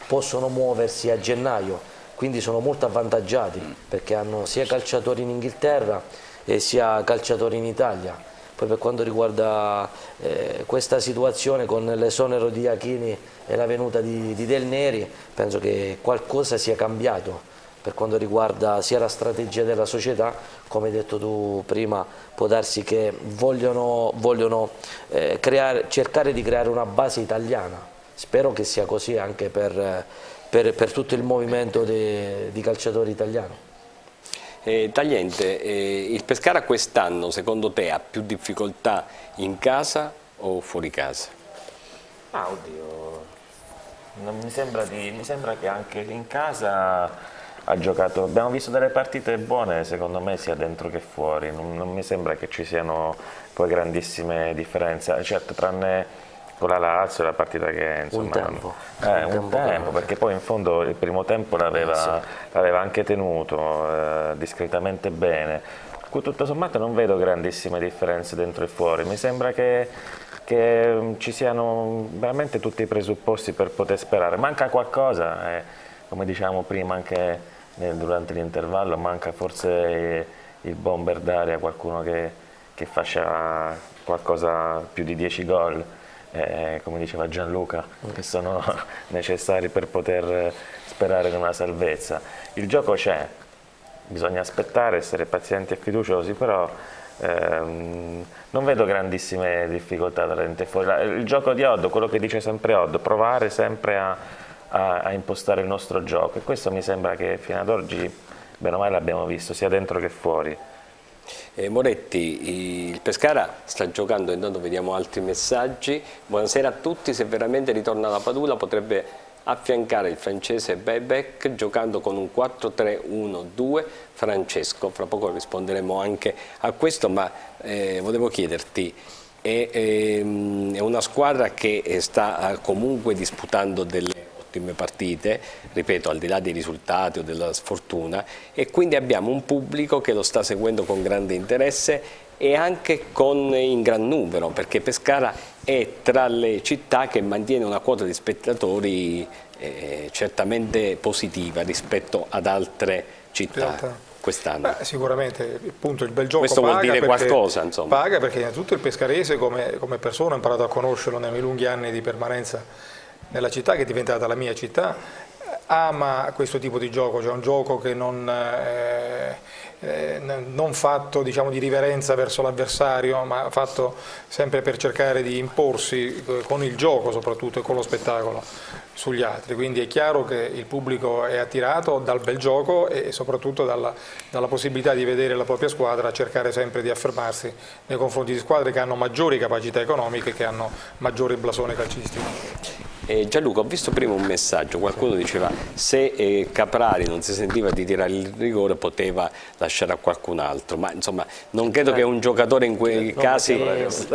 possono muoversi a gennaio, quindi sono molto avvantaggiati perché hanno sia calciatori in Inghilterra e sia calciatori in Italia. Poi per quanto riguarda eh, questa situazione con l'esonero di Achini e la venuta di, di Del Neri, penso che qualcosa sia cambiato per quanto riguarda sia la strategia della società, come hai detto tu prima, può darsi che vogliono, vogliono eh, creare, cercare di creare una base italiana. Spero che sia così anche per, per, per tutto il movimento de, di calciatori italiani. Eh, Tagliente, eh, il Pescara quest'anno secondo te ha più difficoltà in casa o fuori casa? Ah, oddio, mi sembra, di, mi sembra che anche in casa ha giocato, abbiamo visto delle partite buone secondo me sia dentro che fuori, non, non mi sembra che ci siano poi grandissime differenze, certo tranne con la Lazio la partita che insomma, un tempo, eh, un, un tempo, tempo perché poi in fondo il primo tempo l'aveva, sì. anche tenuto eh, discretamente bene. Tutto sommato non vedo grandissime differenze dentro e fuori. Mi sembra che, che ci siano veramente tutti i presupposti per poter sperare. Manca qualcosa eh, come diciamo prima anche durante l'intervallo, manca forse il bomber d'aria, qualcuno che, che faccia qualcosa più di 10 gol, eh, come diceva Gianluca, che sono necessari per poter sperare in una salvezza. Il gioco c'è, bisogna aspettare, essere pazienti e fiduciosi, però ehm, non vedo grandissime difficoltà da dentro fuori. Il gioco di Oddo, quello che dice sempre Oddo, provare sempre a a, a impostare il nostro gioco e questo mi sembra che fino ad oggi bene o male l'abbiamo visto sia dentro che fuori. Eh, Moretti, il Pescara sta giocando, intanto vediamo altri messaggi. Buonasera a tutti, se veramente ritorna la Padula potrebbe affiancare il francese Bebec giocando con un 4-3-1-2 Francesco. Fra poco risponderemo anche a questo, ma eh, volevo chiederti, è, ehm, è, una squadra che sta comunque disputando delle ottime partite, ripeto al di là dei risultati o della sfortuna e quindi abbiamo un pubblico che lo sta seguendo con grande interesse e anche con, in gran numero perché Pescara è tra le città che mantiene una quota di spettatori eh, certamente positiva rispetto ad altre città quest'anno. Sicuramente appunto il bel gioco Questo vuol dire qualcosa insomma. Paga perché innanzitutto il pescarese come, come persona ho imparato a conoscerlo nei lunghi anni di permanenza nella città che è diventata la mia città, ama questo tipo di gioco, cioè un gioco che non, eh, eh, non fatto diciamo, di riverenza verso l'avversario, ma fatto sempre per cercare di imporsi eh, con il gioco soprattutto e con lo spettacolo sugli altri, quindi è chiaro che il pubblico è attirato dal bel gioco e soprattutto dalla, dalla possibilità di vedere la propria squadra cercare sempre di affermarsi nei confronti di squadre che hanno maggiori capacità economiche e che hanno maggiore blasone calcistico. Eh, Gianluca, ho visto prima un messaggio, qualcuno diceva se eh, Caprari non si sentiva di tirare il rigore poteva lasciare a qualcun altro, ma insomma non credo che un giocatore in quei no, casi...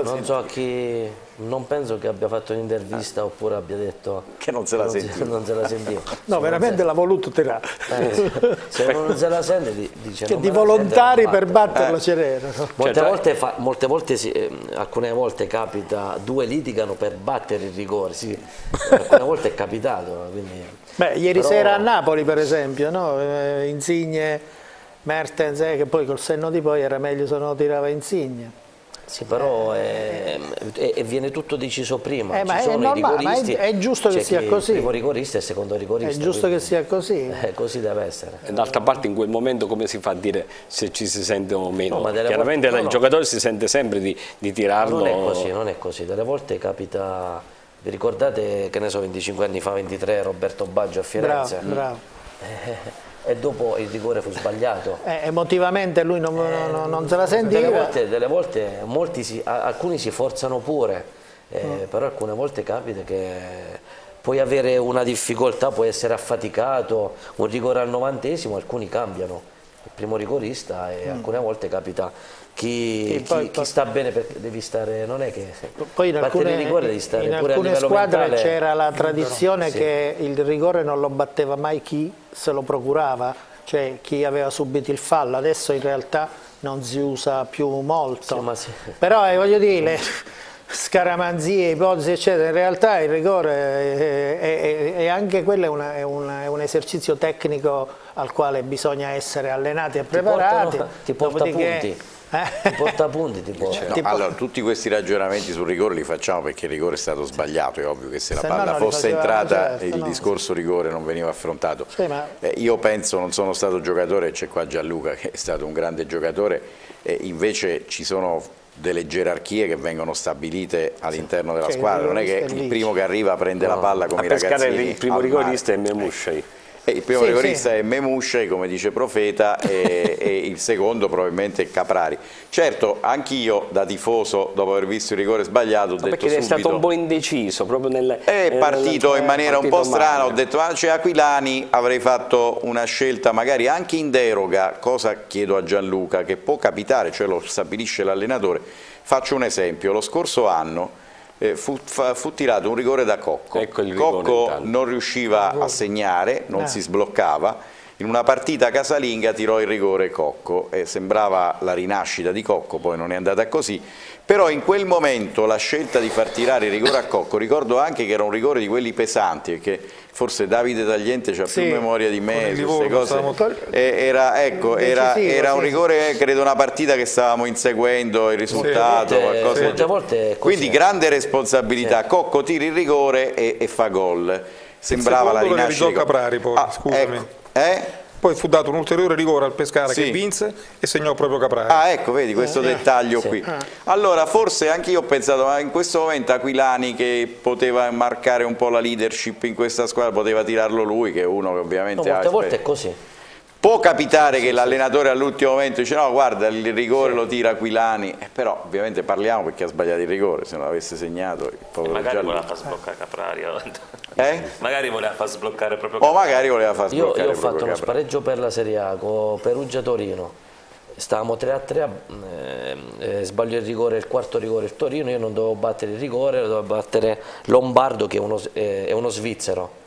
Non so chi non penso che abbia fatto un'intervista oppure abbia detto che non se la sentiva. Non se la sentiva. No, se veramente l'ha voluto tirare. Eh, se uno non se la sente dice che di volontari per batterlo eh. c'erano. Molte, certo. volte, fa, molte volte si, eh, alcune volte capita, due litigano per battere il rigore, sì. alcune volte è capitato. Quindi, Beh, ieri però... sera a Napoli per esempio, no? Eh, Insigne, Mertens, eh, che poi col senno di poi era meglio se non tirava Insigne. Sì, però è, è, è, viene tutto deciso prima. Eh, ma, è normale, ma è, giusto che sia così. Il primo rigorista e secondo rigorista. È giusto che sia così. Eh, così deve essere. E d'altra parte in quel momento come si fa a dire se ci si sente o meno? No, Chiaramente volte, no, il no. giocatore si sente sempre di, di tirarlo. Non è così, non è così. Delle volte capita... Vi ricordate che ne so 25 anni fa, 23, Roberto Baggio a Firenze? Bravo, bravo. Eh, e dopo il rigore fu sbagliato. Eh, emotivamente lui non, eh, non, non, se la sentiva. Delle volte, delle volte si, alcuni si forzano pure, eh, mm. però alcune volte capita che puoi avere una difficoltà, puoi essere affaticato, un rigore al novantesimo, alcuni cambiano. Il primo rigorista e mm. alcune volte capita chi, poi, chi, sta bene perché devi stare, non è che poi in alcune, rigore devi stare in alcune squadre c'era la tradizione sì. che il rigore non lo batteva mai chi se lo procurava, cioè chi aveva subito il fallo, adesso in realtà non si usa più molto, sì, sì. però eh, voglio dire scaramanzie, ipotesi eccetera, in realtà il rigore è, è, è anche quello è, una, è, una, è, un esercizio tecnico al quale bisogna essere allenati e preparati. Ti, porta, ti porta punti. Eh? Ti porta punti, ti porta. No, allora, tutti questi ragionamenti sul rigore li facciamo perché il rigore è stato sbagliato, è ovvio che se la palla no, fosse entrata certo, il no. discorso rigore non veniva affrontato. Sì, ma... eh, io penso, non sono stato giocatore, c'è qua Gianluca che è stato un grande giocatore, eh, invece ci sono delle gerarchie che vengono stabilite all'interno della squadra, non è che il primo che arriva prende no. la palla come i ragazzini. Il primo rigorista è Memuscei. E il primo sì, rigorista sì. è Memuscei, come dice Profeta, e, e, il secondo probabilmente è Caprari. Certo, anch'io da tifoso, dopo aver visto il rigore sbagliato, ho no, detto perché subito... Perché è stato un po' indeciso, proprio nel... È partito in maniera un po' strana, ho detto, ah, c'è Aquilani, avrei fatto una scelta magari anche in deroga, cosa chiedo a Gianluca, che può capitare, cioè lo stabilisce l'allenatore. Faccio un esempio, lo scorso anno eh, fu, fa, fu, tirato un rigore da Cocco. Ecco Cocco non riusciva a segnare, non eh. si sbloccava. In una partita casalinga tirò il rigore Cocco e sembrava la rinascita di Cocco, poi non è andata così però in quel momento la scelta di far tirare il rigore a Cocco, ricordo anche che era un rigore di quelli pesanti, perché forse Davide Tagliente ha sì, più memoria di me su queste cose, molto... era, ecco, era, era, un rigore, credo una partita che stavamo inseguendo il risultato, sì, qualcosa molte volte quindi grande responsabilità, sì. Cocco tira il rigore e, e fa gol, sembrava la rinascita. Il Caprari poi, ah, scusami. Ecco, eh? Poi fu dato un ulteriore rigore al Pescara sì. che vinse e segnò proprio Caprari. Ah ecco, vedi questo eh, dettaglio sì. qui. Allora forse anche io ho pensato, ma in questo momento Aquilani che poteva marcare un po' la leadership in questa squadra, poteva tirarlo lui che è uno che ovviamente no, molte ha... volte è così. Può capitare che l'allenatore all'ultimo momento dice no guarda il rigore sì. lo tira Aquilani, eh, però ovviamente parliamo perché ha sbagliato il rigore, se non l'avesse segnato il povero magari voleva far sbloccare Caprari. Eh? magari voleva far sbloccare proprio Caprari. O magari voleva far sbloccare Io, io ho fatto uno spareggio per la Serie A con Perugia-Torino, stavamo 3 a 3, eh, eh, sbaglio il rigore, il quarto rigore il Torino, io non dovevo battere il rigore, dovevo battere Lombardo che è uno, eh, è uno svizzero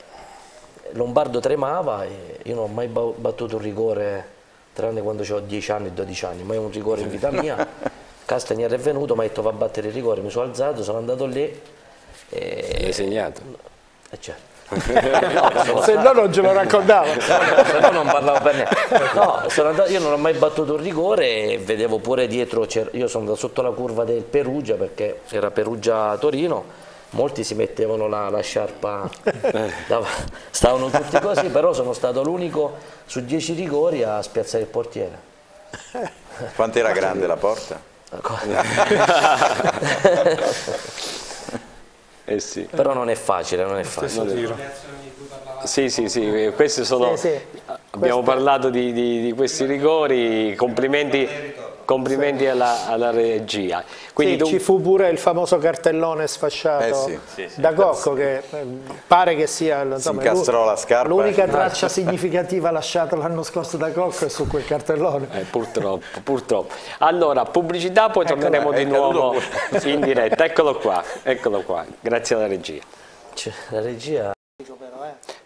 Lombardo tremava e io non ho mai battuto un rigore, tranne quando ho 10 anni e 12 anni, mai un rigore in vita mia. Castagnier è venuto, mi ha detto va a battere il rigore, mi sono alzato, sono andato lì. E... L'hai segnato? Eh certo. no, se no non ce lo raccontavo se no non parlavo per niente no, andato, io non ho mai battuto un rigore e vedevo pure dietro io sono andato sotto la curva del Perugia perché era Perugia-Torino molti si mettevano la, la sciarpa, stavano tutti così, però sono stato l'unico su dieci rigori a spiazzare il portiere. Quanto era grande la porta? eh sì. Però non è facile, non è facile. Sì, sì, sì, questi sono, sì, sì. abbiamo Questo... parlato di, di, di, questi rigori, complimenti Complimenti alla, alla regia. Quindi sì, tu... Ci fu pure il famoso cartellone sfasciato eh sì. da Cocco che eh, pare che sia l'unica traccia significativa lasciata l'anno scorso da Cocco è su quel cartellone. Eh, purtroppo, purtroppo. Allora, pubblicità, poi ecco torneremo di nuovo in diretta. Eccolo qua, eccolo qua. Grazie alla regia. La regia...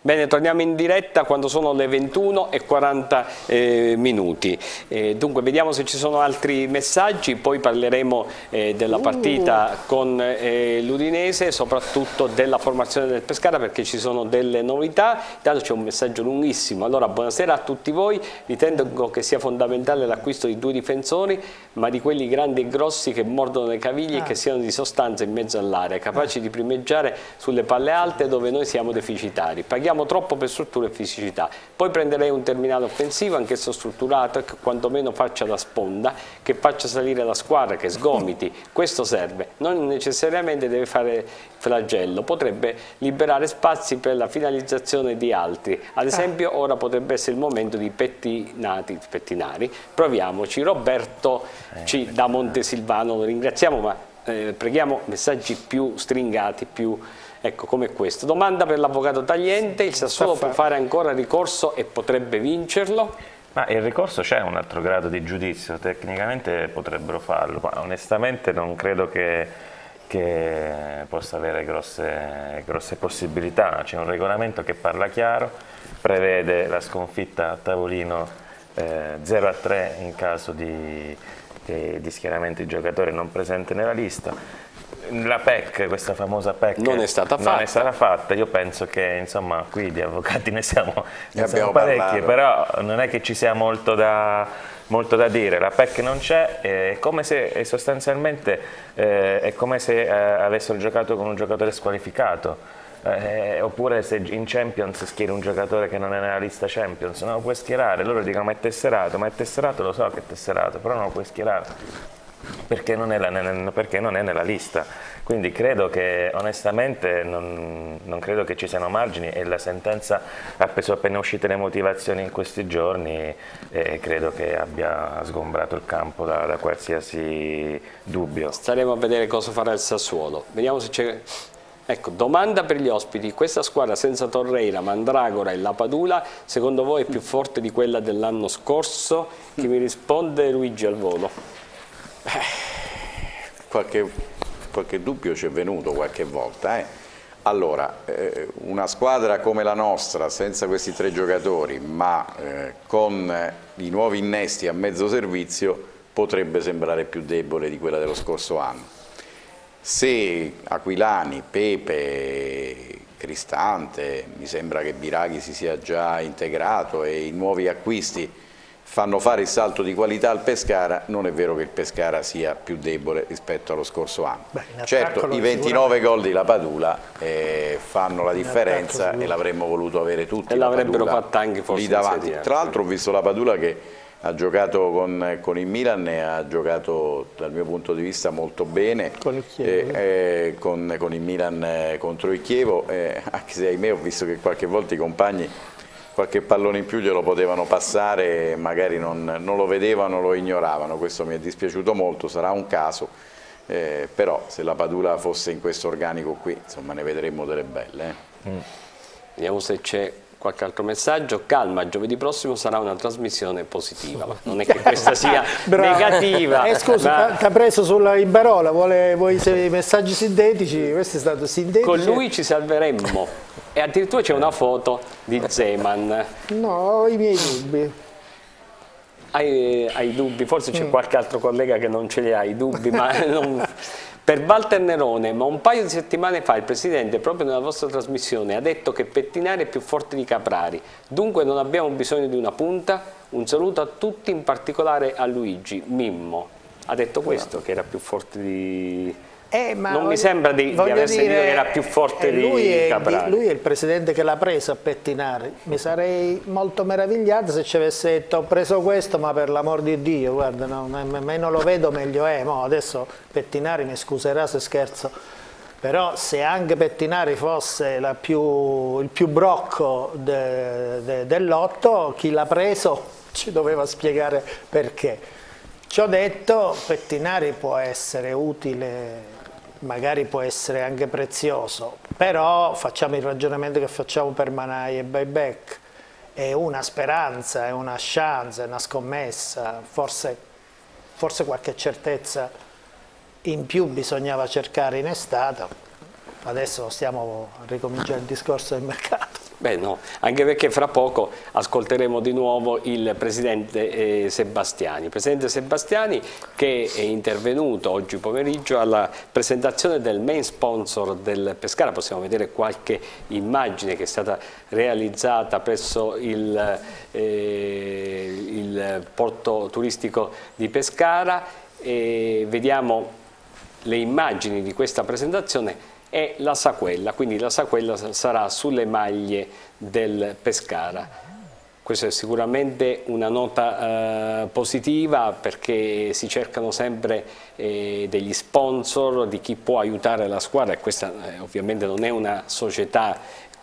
Bene, torniamo in diretta quando sono le 21 e 40 eh, minuti. Eh, dunque, vediamo se ci sono altri messaggi, poi parleremo eh, della partita uh. con eh, l'Udinese, soprattutto della formazione del Pescara perché ci sono delle novità. Intanto c'è un messaggio lunghissimo. Allora, buonasera a tutti voi. Ritengo che sia fondamentale l'acquisto di due difensori, ma di quelli grandi e grossi che mordono le caviglie e che ah. siano di sostanza in mezzo all'area, capaci di primeggiare sulle palle alte dove noi siamo deficitari. Paghiamo lavoriamo troppo per struttura e fisicità. Poi prenderei un terminale offensivo, anch'esso strutturato, che quantomeno faccia da sponda, che faccia salire la squadra, che sgomiti. Questo serve. Non necessariamente deve fare flagello, potrebbe liberare spazi per la finalizzazione di altri. Ad ah. esempio, ora potrebbe essere il momento di pettinati, pettinari. Proviamoci. Roberto C. da Montesilvano, lo ringraziamo, ma eh, preghiamo messaggi più stringati, più Ecco, come questo. Domanda per l'avvocato Tagliente, il Sassuolo può fare ancora ricorso e potrebbe vincerlo? Ma il ricorso c'è un altro grado di giudizio, tecnicamente potrebbero farlo, ma onestamente non credo che, che possa avere grosse, grosse possibilità. C'è un regolamento che parla chiaro, prevede la sconfitta a tavolino eh, 0 a 3 in caso di, di, di schieramento di giocatori non presenti nella lista la PEC, questa famosa PEC, non è stata non fatta. È stata fatta. Io penso che insomma qui di avvocati ne siamo, ne siamo parecchi, parlato. però non è che ci sia molto da, molto da dire. La PEC non c'è, è come se sostanzialmente eh, è come se eh, avessero giocato con un giocatore squalificato. Eh, oppure se in Champions schieri un giocatore che non è nella lista Champions, non lo puoi schierare, loro dicono ma è tesserato, ma è tesserato, lo so che è tesserato, però non lo puoi schierare perché non è, la- perché non è nella lista. Quindi credo che onestamente non, non credo che ci siano margini e la sentenza, sono appena uscite le motivazioni in questi giorni, e credo che abbia sgombrato il campo da, da qualsiasi dubbio. Staremo a vedere cosa farà il Sassuolo. Vediamo se c'è... Ecco, domanda per gli ospiti. Questa squadra senza Torreira, Mandragora e Lapadula, secondo voi è più forte di quella dell'anno scorso? Chi mi risponde? Luigi al volo. Qualche, qualche dubbio ci è venuto qualche volta. eh. Allora, eh, una squadra come la nostra, senza questi tre giocatori, ma eh, con eh, i nuovi innesti a mezzo servizio, potrebbe sembrare più debole di quella dello scorso anno. Se Aquilani, Pepe, Cristante, mi sembra che Biraghi si sia già integrato e i nuovi acquisti fanno fare il salto di qualità al Pescara, non è vero che il Pescara sia più debole rispetto allo scorso anno. Beh, certo, i lo 29 gol di Lapadula eh, fanno la differenza e l'avremmo voluto avere tutti. E l'avrebbero fatta anche forse lì davanti. Serie. Tra l'altro ho visto Lapadula che ha giocato con, con il Milan e ha giocato dal mio punto di vista molto bene Con il Chievo, eh, eh, con, con il Milan eh, contro il Chievo, eh, anche se ahimè ho visto che qualche volta i compagni qualche pallone in più glielo potevano passare, magari non, non lo vedevano, lo ignoravano, questo mi è dispiaciuto molto, sarà un caso, eh, però se la Padula fosse in questo organico qui, insomma ne vedremmo delle belle. eh. Vediamo se c'è qualche altro messaggio. Calma, giovedì prossimo sarà una trasmissione positiva, ma non è che questa sia negativa. Eh, scusa, ma ti ha preso sulla Ibarola, vuole, vuoi i messaggi sintetici? Questo è stato sintetico. con lui ci salveremmo. E addirittura c'è una foto di Zeman. No, ho i miei dubbi. Hai, hai dubbi? Forse Mm. c'è qualche altro collega che non ce li ha i dubbi, ma non- Per Walter Nerone, ma un paio di settimane fa il Presidente, proprio nella vostra trasmissione, ha detto che Pettinari è più forte di Caprari, dunque non abbiamo bisogno di una punta. Un saluto a tutti, in particolare a Luigi Mimmo. Ha detto questo, che era più forte di... Eh, non mi voglio- sembra di, di aver sentito che era più forte eh, lui di è, Caprari. Lui è il presidente che l'ha preso a pettinare. Mi sarei molto meravigliato se ci avesse detto ho preso questo ma per l'amor di Dio, guarda, no, me- meno lo vedo meglio è. Mo adesso pettinare mi scuserà se scherzo. Però se anche Pettinari fosse la più- il più brocco de- de- dell'otto, chi l'ha preso ci doveva spiegare perché. Ciò detto, Pettinari può essere utile, magari può essere anche prezioso, però facciamo il ragionamento che facciamo per Manai e Buyback. È una speranza, è una chance, è una scommessa, forse, forse qualche certezza in più bisognava cercare in estate. Adesso stiamo a ricominciare il discorso del mercato. Beh no, anche perché fra poco ascolteremo di nuovo il Presidente eh, Sebastiani. Presidente Sebastiani che è intervenuto oggi pomeriggio alla presentazione del main sponsor del Pescara, possiamo vedere qualche immagine che è stata realizzata presso il, eh, il porto turistico di Pescara. E vediamo le immagini di questa presentazione è la saquella, quindi la saquella sarà sulle maglie del Pescara. Questa è sicuramente una nota eh, positiva perché si cercano sempre eh, degli sponsor, di chi può aiutare la squadra e questa eh, ovviamente non è una società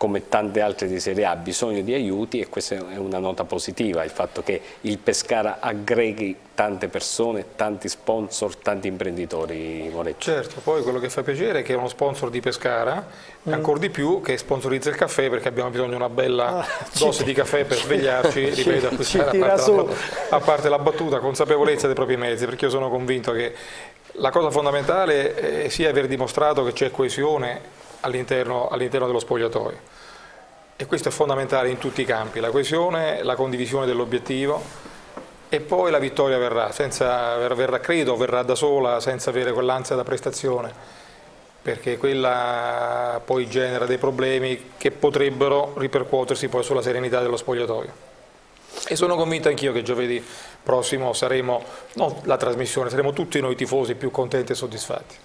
come tante altre di Serie A, ha bisogno di aiuti e questa è una nota positiva, il fatto che il Pescara aggreghi tante persone, tanti sponsor, tanti imprenditori, Moretti. Certo, poi quello che fa piacere è che è uno sponsor di Pescara e ancora di più che sponsorizza il caffè perché abbiamo bisogno di una bella Ah, dose ci- di caffè per svegliarci, ci- ripeto, a ci parte, la, a parte la battuta, consapevolezza dei propri mezzi, perché io sono convinto che la cosa fondamentale eh, sia aver dimostrato che c'è coesione all'interno all'interno dello spogliatoio. E questo è fondamentale in tutti i campi, la coesione, la condivisione dell'obiettivo e poi la vittoria verrà, senza, ver- verrà, credo, verrà da sola, senza avere quell'ansia da prestazione. perché quella poi genera dei problemi che potrebbero ripercuotersi poi sulla serenità dello spogliatoio. E sono convinto anch'io che giovedì prossimo saremo, non la trasmissione, saremo tutti noi tifosi più contenti e soddisfatti.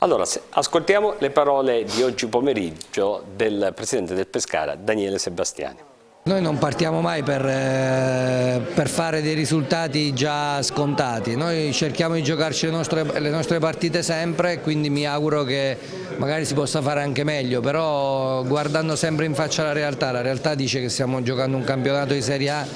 Allora, ascoltiamo le parole di oggi pomeriggio del Presidente del Pescara, Daniele Sebastiani. Noi non partiamo mai per, eh, per, fare dei risultati già scontati, noi cerchiamo di giocarci le nostre, le nostre partite sempre, quindi mi auguro che magari si possa fare anche meglio, però guardando sempre in faccia la realtà, la realtà dice che stiamo giocando un campionato di Serie A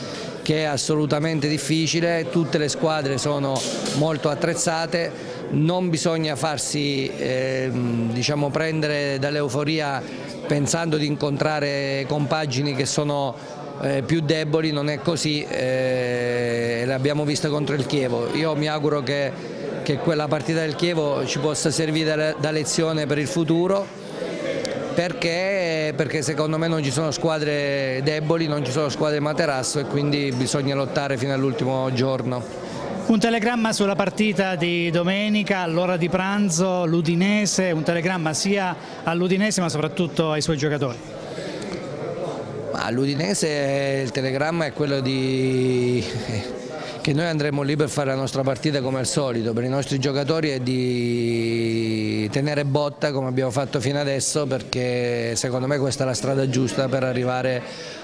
che è assolutamente difficile, tutte le squadre sono molto attrezzate, non bisogna farsi eh, diciamo, prendere dall'euforia pensando di incontrare compagini che sono eh, più deboli, non è così, eh, l'abbiamo visto contro il Chievo. Io mi auguro che, che quella partita del Chievo ci possa servire da lezione per il futuro perché, perché, secondo me non ci sono squadre deboli, non ci sono squadre materasso e quindi bisogna lottare fino all'ultimo giorno. Un telegramma sulla partita di domenica, all'ora di pranzo, l'Udinese, un telegramma sia all'Udinese ma soprattutto ai suoi giocatori. All'Udinese il telegramma è quello di che noi andremo lì per fare la nostra partita come al solito, per i nostri giocatori è di tenere botta come abbiamo fatto fino adesso perché secondo me questa è la strada giusta per arrivare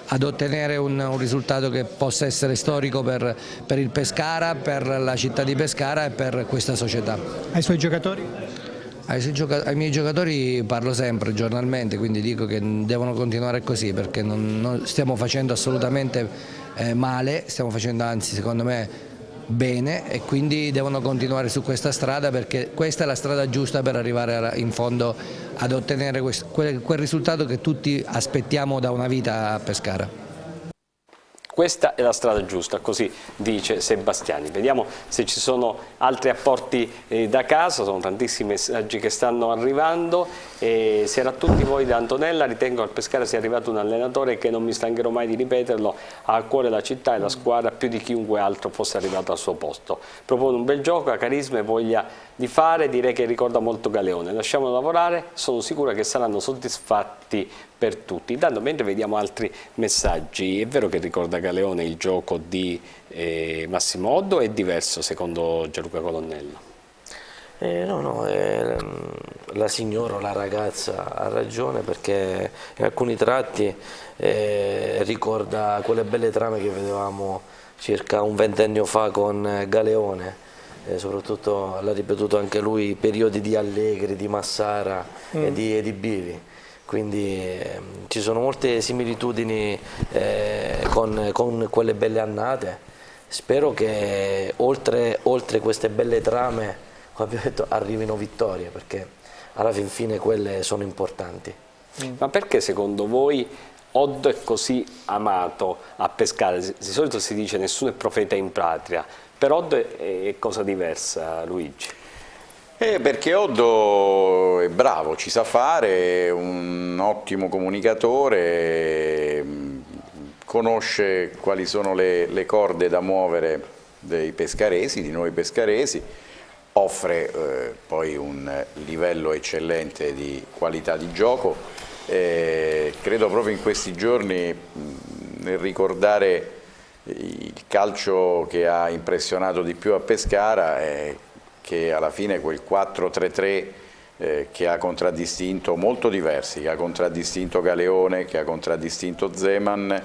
ad ottenere un, un risultato che possa essere storico per, per il Pescara, per la città di Pescara e per questa società. Ai suoi giocatori? Ai, miei giocatori parlo sempre, giornalmente, quindi dico che devono continuare così perché non, non stiamo facendo assolutamente eh, male, stiamo facendo anzi secondo me bene e quindi devono continuare su questa strada perché questa è la strada giusta per arrivare in fondo ad ottenere quel, risultato che tutti aspettiamo da una vita a Pescara. Questa è la strada giusta, così dice Sebastiani. Vediamo se ci sono altri apporti eh, da casa, sono tantissimi messaggi che stanno arrivando. E se era a tutti voi da Antonella, ritengo al Pescara sia arrivato un allenatore che non mi stancherò mai di ripeterlo, ha a cuore la città e la squadra più di chiunque altro fosse arrivato al suo posto. Propone un bel gioco, ha carisma e voglia di fare, direi che ricorda molto Galeone. Lasciamolo lavorare, sono sicura che saranno soddisfatti per tutti. Intanto mentre vediamo altri messaggi, è vero che ricorda Galeone il gioco di eh, Massimo Oddo, è diverso secondo Gianluca Colonnello? Eh, no, no, eh, la signora, la ragazza ha ragione perché in alcuni tratti eh, ricorda quelle belle trame che vedevamo circa un ventennio fa con Galeone, eh, soprattutto l'ha ripetuto anche lui, periodi di Allegri, di Massara mm. e, di, e di Bivi quindi eh, ci sono molte similitudini eh, con, con, quelle belle annate. Spero che oltre, oltre queste belle trame, come abbiamo detto, arrivino vittorie, perché alla fin fine quelle sono importanti. Ma perché secondo voi Oddo è così amato a pescare? Di solito si dice nessuno è profeta in patria, per Oddo è, è cosa diversa Luigi? Eh, perché Oddo è bravo, ci sa fare, è un ottimo comunicatore, conosce quali sono le, le corde da muovere dei pescaresi, di noi pescaresi, offre eh, poi un livello eccellente di qualità di gioco. Eh, credo proprio in questi giorni nel ricordare il calcio che ha impressionato di più a Pescara eh, che alla fine quel 4-3-3 eh, che ha contraddistinto molto diversi, che ha contraddistinto Galeone, che ha contraddistinto Zeman,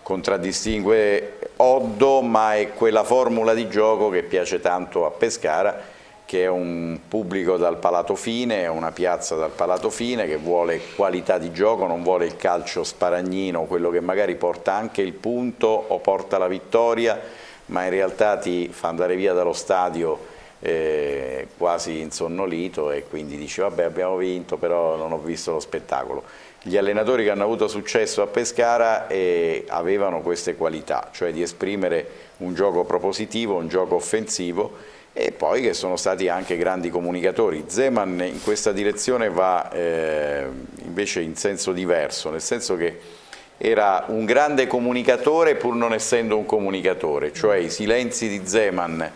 contraddistingue Oddo, ma è quella formula di gioco che piace tanto a Pescara, che è un pubblico dal palato fine, è una piazza dal palato fine che vuole qualità di gioco, non vuole il calcio sparagnino, quello che magari porta anche il punto o porta la vittoria, ma in realtà ti fa andare via dallo stadio eh, quasi insonnolito e quindi dice vabbè abbiamo vinto però non ho visto lo spettacolo. Gli allenatori che hanno avuto successo a Pescara eh, avevano queste qualità, cioè di esprimere un gioco propositivo, un gioco offensivo e poi che sono stati anche grandi comunicatori. Zeman in questa direzione va eh, invece in senso diverso, nel senso che era un grande comunicatore pur non essendo un comunicatore, cioè i silenzi di Zeman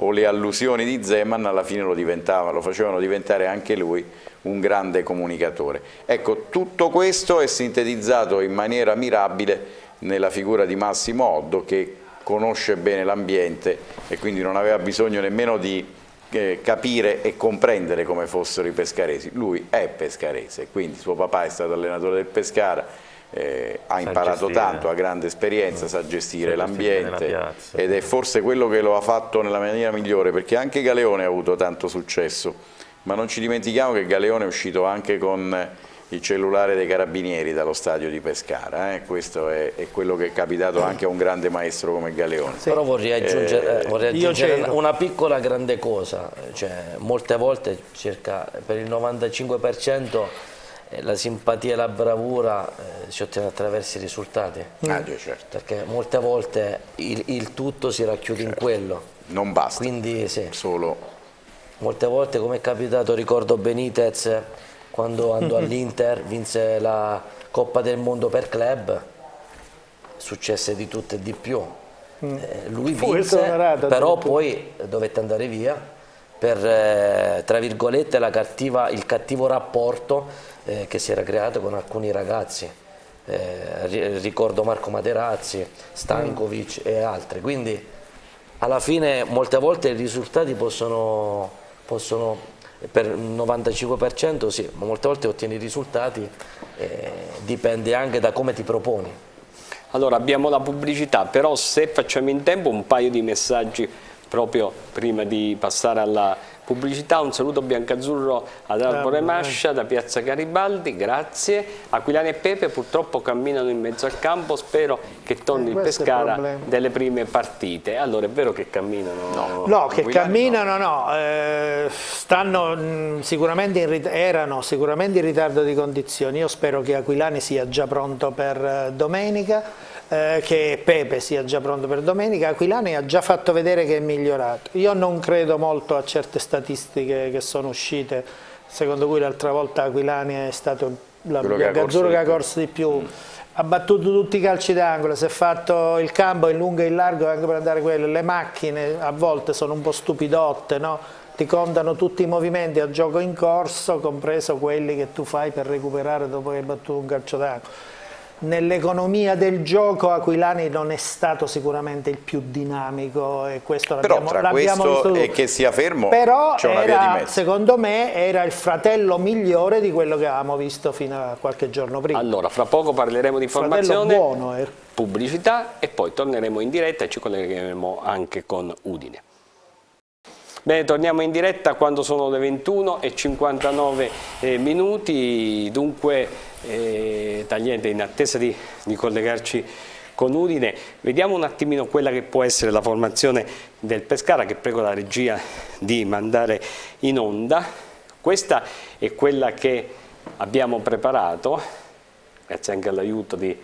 o le allusioni di Zeman alla fine lo, lo facevano diventare anche lui un grande comunicatore. Ecco, tutto questo è sintetizzato in maniera mirabile nella figura di Massimo Oddo che conosce bene l'ambiente e quindi non aveva bisogno nemmeno di eh, capire e comprendere come fossero i pescaresi. Lui è pescarese, quindi suo papà è stato allenatore del Pescara, eh, ha imparato gestire. tanto, ha grande esperienza, mm. sa gestire l'ambiente ed è forse quello che lo ha fatto nella maniera migliore perché anche Galeone ha avuto tanto successo, ma non ci dimentichiamo che Galeone è uscito anche con il cellulare dei carabinieri dallo stadio di Pescara, eh? questo è, è, quello che è capitato anche a un grande maestro come Galeone. Sì. Però vorrei aggiungere, eh, vorrei aggiungere una piccola grande cosa, cioè, molte volte circa per il 95% eh, la simpatia e la bravura eh, si ottiene attraverso i risultati. Ah, certo. Perché molte volte il, il tutto si racchiude certo. in quello. Non basta. Quindi sì. Solo... Molte volte come è capitato, ricordo Benitez quando andò all'Inter, vinse la Coppa del Mondo per club, successe di tutto e di più. Mm. Eh, lui vinse, però poi dovette andare via per, eh, tra virgolette, cattiva, il cattivo rapporto eh, che si era creato con alcuni ragazzi. Eh, ricordo Marco Materazzi, Stankovic mm. e altri. Quindi alla fine molte volte i risultati possono, possono per il 95% sì, ma molte volte ottieni risultati, eh, dipende anche da come ti proponi. Allora abbiamo la pubblicità, però se facciamo in tempo un paio di messaggi proprio prima di passare alla Pubblicità, un saluto biancazzurro ad Arbore Mascia da Piazza Garibaldi, grazie. Aquilani e Pepe purtroppo camminano in mezzo al campo, spero che torni eh, il Pescara delle prime partite. Allora è vero che camminano? No, no che camminano no, no. Eh, stanno mh, mm, sicuramente in, erano sicuramente in ritardo di condizioni. Io spero che Aquilani sia già pronto per eh, domenica eh, che Pepe sia già pronto per domenica, Aquilani ha già fatto vedere che è migliorato. Io non credo molto a certe statistiche che sono uscite, secondo cui l'altra volta Aquilani è stato la Gazzurro che ha corso di più. Mm. Ha battuto tutti i calci d'angolo, si è fatto il campo in lungo e in largo anche per andare quello. Le macchine a volte sono un po' stupidotte, no? ti contano tutti i movimenti a gioco in corso, compreso quelli che tu fai per recuperare dopo che hai battuto un calcio d'angolo nell'economia del gioco Aquilani non è stato sicuramente il più dinamico e questo però tra questo e che sia fermo però era, secondo me era il fratello migliore di quello che avevamo visto fino a qualche giorno prima. Allora fra poco parleremo di formazione buono, eh. pubblicità e poi torneremo in diretta e ci collegheremo anche con Udine. Bene, torniamo in diretta quando sono le 21 e 59 eh, minuti, dunque eh, Tagliente in attesa di, di collegarci con Udine, vediamo un attimino quella che può essere la formazione del Pescara che prego la regia di mandare in onda. Questa è quella che abbiamo preparato, grazie anche all'aiuto di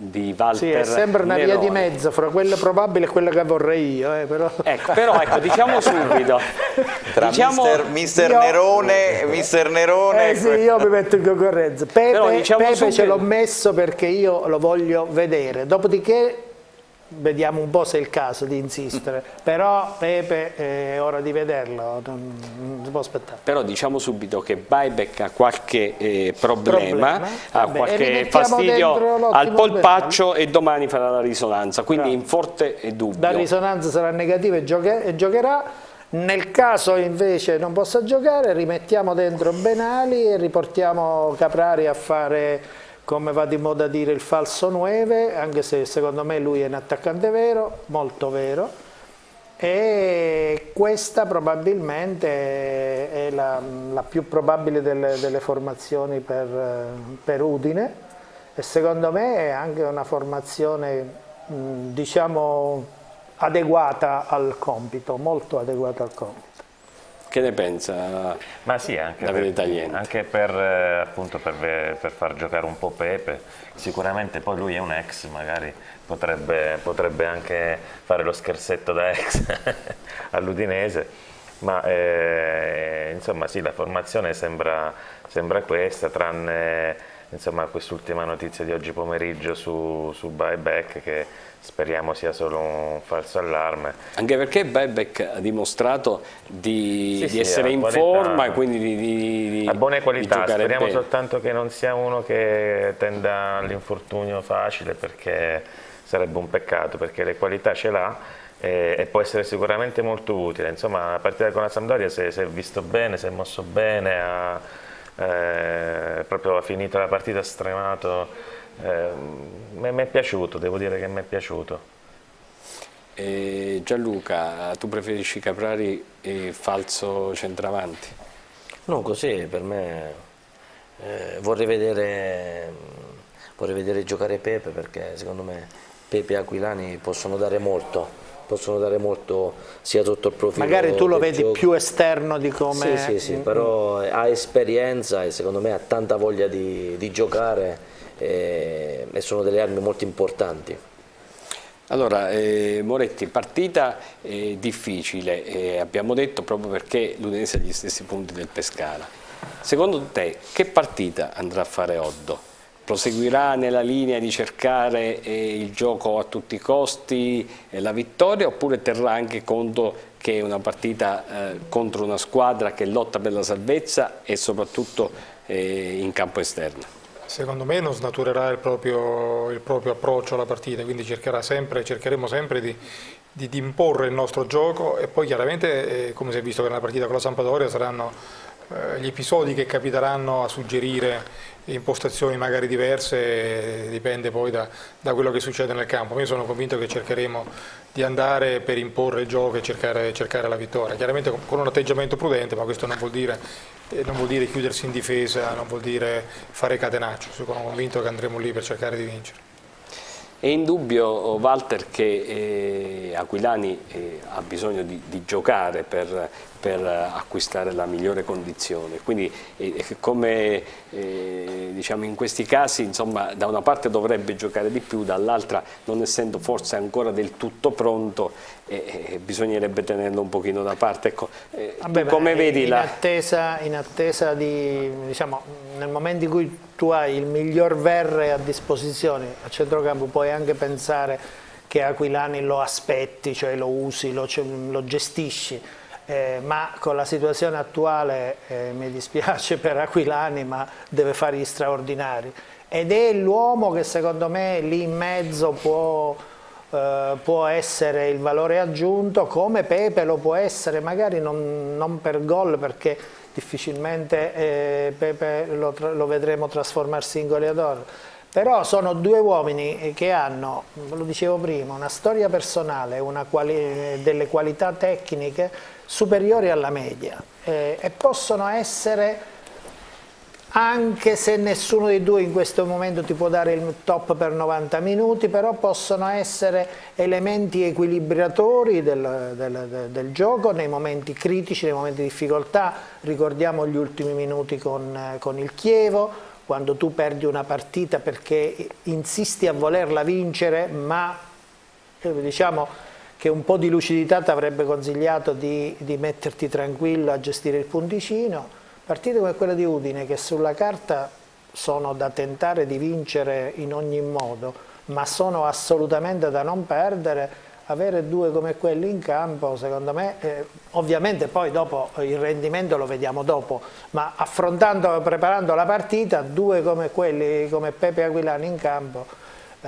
di Walter Sì, è sempre una Nerone. via di mezzo fra quella probabile e quella che vorrei io. Eh, però. Ecco, però ecco, diciamo subito. Tra diciamo, mister, mister io, Nerone, mister Nerone. Eh sì, io mi metto in concorrenza. Pepe, diciamo Pepe ce l'ho messo perché io lo voglio vedere. Dopodiché vediamo un po' se è il caso di insistere, però Pepe è ora di vederlo, non, non, si può aspettare. Però diciamo subito che Buyback ha qualche eh, problema, problema, ha Vabbè, qualche fastidio al polpaccio e domani farà la risonanza, quindi in forte dubbio. La risonanza sarà negativa e, gioche e giocherà. Nel caso invece non possa giocare rimettiamo dentro Benali e riportiamo Caprari a fare come va di moda dire il falso 9, anche se secondo me lui è un attaccante vero, molto vero, e questa probabilmente è la, la più probabile delle, delle formazioni per, per, Udine e secondo me è anche una formazione diciamo adeguata al compito, molto adeguata al compito. Che ne pensa Ma sì, anche Davide per, Anche per, eh, appunto, per, per, far giocare un po' Pepe, sicuramente poi lui è un ex, magari potrebbe, potrebbe anche fare lo scherzetto da ex all'Udinese, ma eh, insomma sì, la formazione sembra, sembra questa, tranne quest'ultima notizia di oggi pomeriggio su, su Buyback che speriamo sia solo un falso allarme. Anche perché Bebek ha dimostrato di, Sì, di sì, essere in qualità. forma e quindi di, di, di Ha buone qualità, speriamo bene. soltanto che non sia uno che tenda all'infortunio facile perché sarebbe un peccato, perché le qualità ce l'ha e, e può essere sicuramente molto utile. Insomma, la partita con la Sampdoria si è visto bene, si è mosso bene, ha, eh, proprio ha finito la partita stremato. Eh, mi è piaciuto, devo dire che mi è piaciuto. E Gianluca, tu preferisci Caprari e falso centravanti? Non così, per me eh, vorrei, vedere, vorrei vedere giocare Pepe perché secondo me Pepe e Aquilani possono dare molto, possono dare molto sia sotto il profilo Magari tu lo vedi gioco. più esterno di come... Sì, sì, sì, però ha esperienza e secondo me ha tanta voglia di, di giocare e, e sono delle armi molto importanti. Allora, eh, Moretti, partita eh, difficile, eh, abbiamo detto proprio perché l'Udinese ha gli stessi punti del Pescara. Secondo te, che partita andrà a fare Oddo? Proseguirà nella linea di cercare eh, il gioco a tutti i costi e la vittoria oppure terrà anche conto che è una partita eh, contro una squadra che lotta per la salvezza e soprattutto eh, in campo esterno? Secondo me non snaturerà il proprio, il proprio approccio alla partita, quindi sempre, cercheremo sempre di, di- di imporre il nostro gioco e poi chiaramente, eh, come si è visto che nella partita con la Sampdoria, saranno eh, gli episodi che capiteranno a suggerire impostazioni magari diverse, dipende poi da, da quello che succede nel campo. Io sono convinto che cercheremo di andare per imporre il gioco e cercare, cercare la vittoria, chiaramente con- con un atteggiamento prudente, ma questo non vuol dire eh, non vuol dire chiudersi in difesa, non vuol dire fare catenaccio, sono convinto che andremo lì per cercare di vincere. È indubbio, Walter, che eh, Aquilani eh, ha bisogno di, di giocare per, per acquistare la migliore condizione, quindi eh, come eh, diciamo in questi casi insomma, da una parte dovrebbe giocare di più, dall'altra non essendo forse ancora del tutto pronto eh, eh, bisognerebbe tenerlo un pochino da parte. Ecco, eh, Vabbè, come in- vedi in la... attesa, in attesa di, diciamo, nel momento in cui tu hai il miglior Verre a disposizione a centrocampo puoi anche pensare che Aquilani lo aspetti, cioè lo usi, lo, lo gestisci, eh, ma con la situazione attuale eh, mi dispiace per Aquilani ma deve fare gli straordinari. Ed è l'uomo che secondo me lì in mezzo può eh, può essere il valore aggiunto come Pepe lo può essere magari non, non per gol perché difficilmente eh, Pepe lo, lo vedremo trasformarsi in goleador. Però sono due uomini che hanno, lo dicevo prima, una storia personale, una quali- delle qualità tecniche superiori alla media eh, e possono essere anche se nessuno dei due in questo momento ti può dare il top per 90 minuti, però possono essere elementi equilibratori del, del- del- gioco nei momenti critici, nei momenti di difficoltà. Ricordiamo gli ultimi minuti con, con il Chievo, quando tu perdi una partita perché insisti a volerla vincere, ma eh, diciamo che un po' di lucidità ti avrebbe consigliato di, di metterti tranquillo a gestire il punticino. Partite come quella di Udine che sulla carta sono da tentare di vincere in ogni modo, ma sono assolutamente da non perdere. Avere due come quelli in campo, secondo me, eh, ovviamente poi dopo il rendimento lo vediamo dopo, ma affrontando, preparando la partita, due come quelli, come Pepe Aquilani in campo,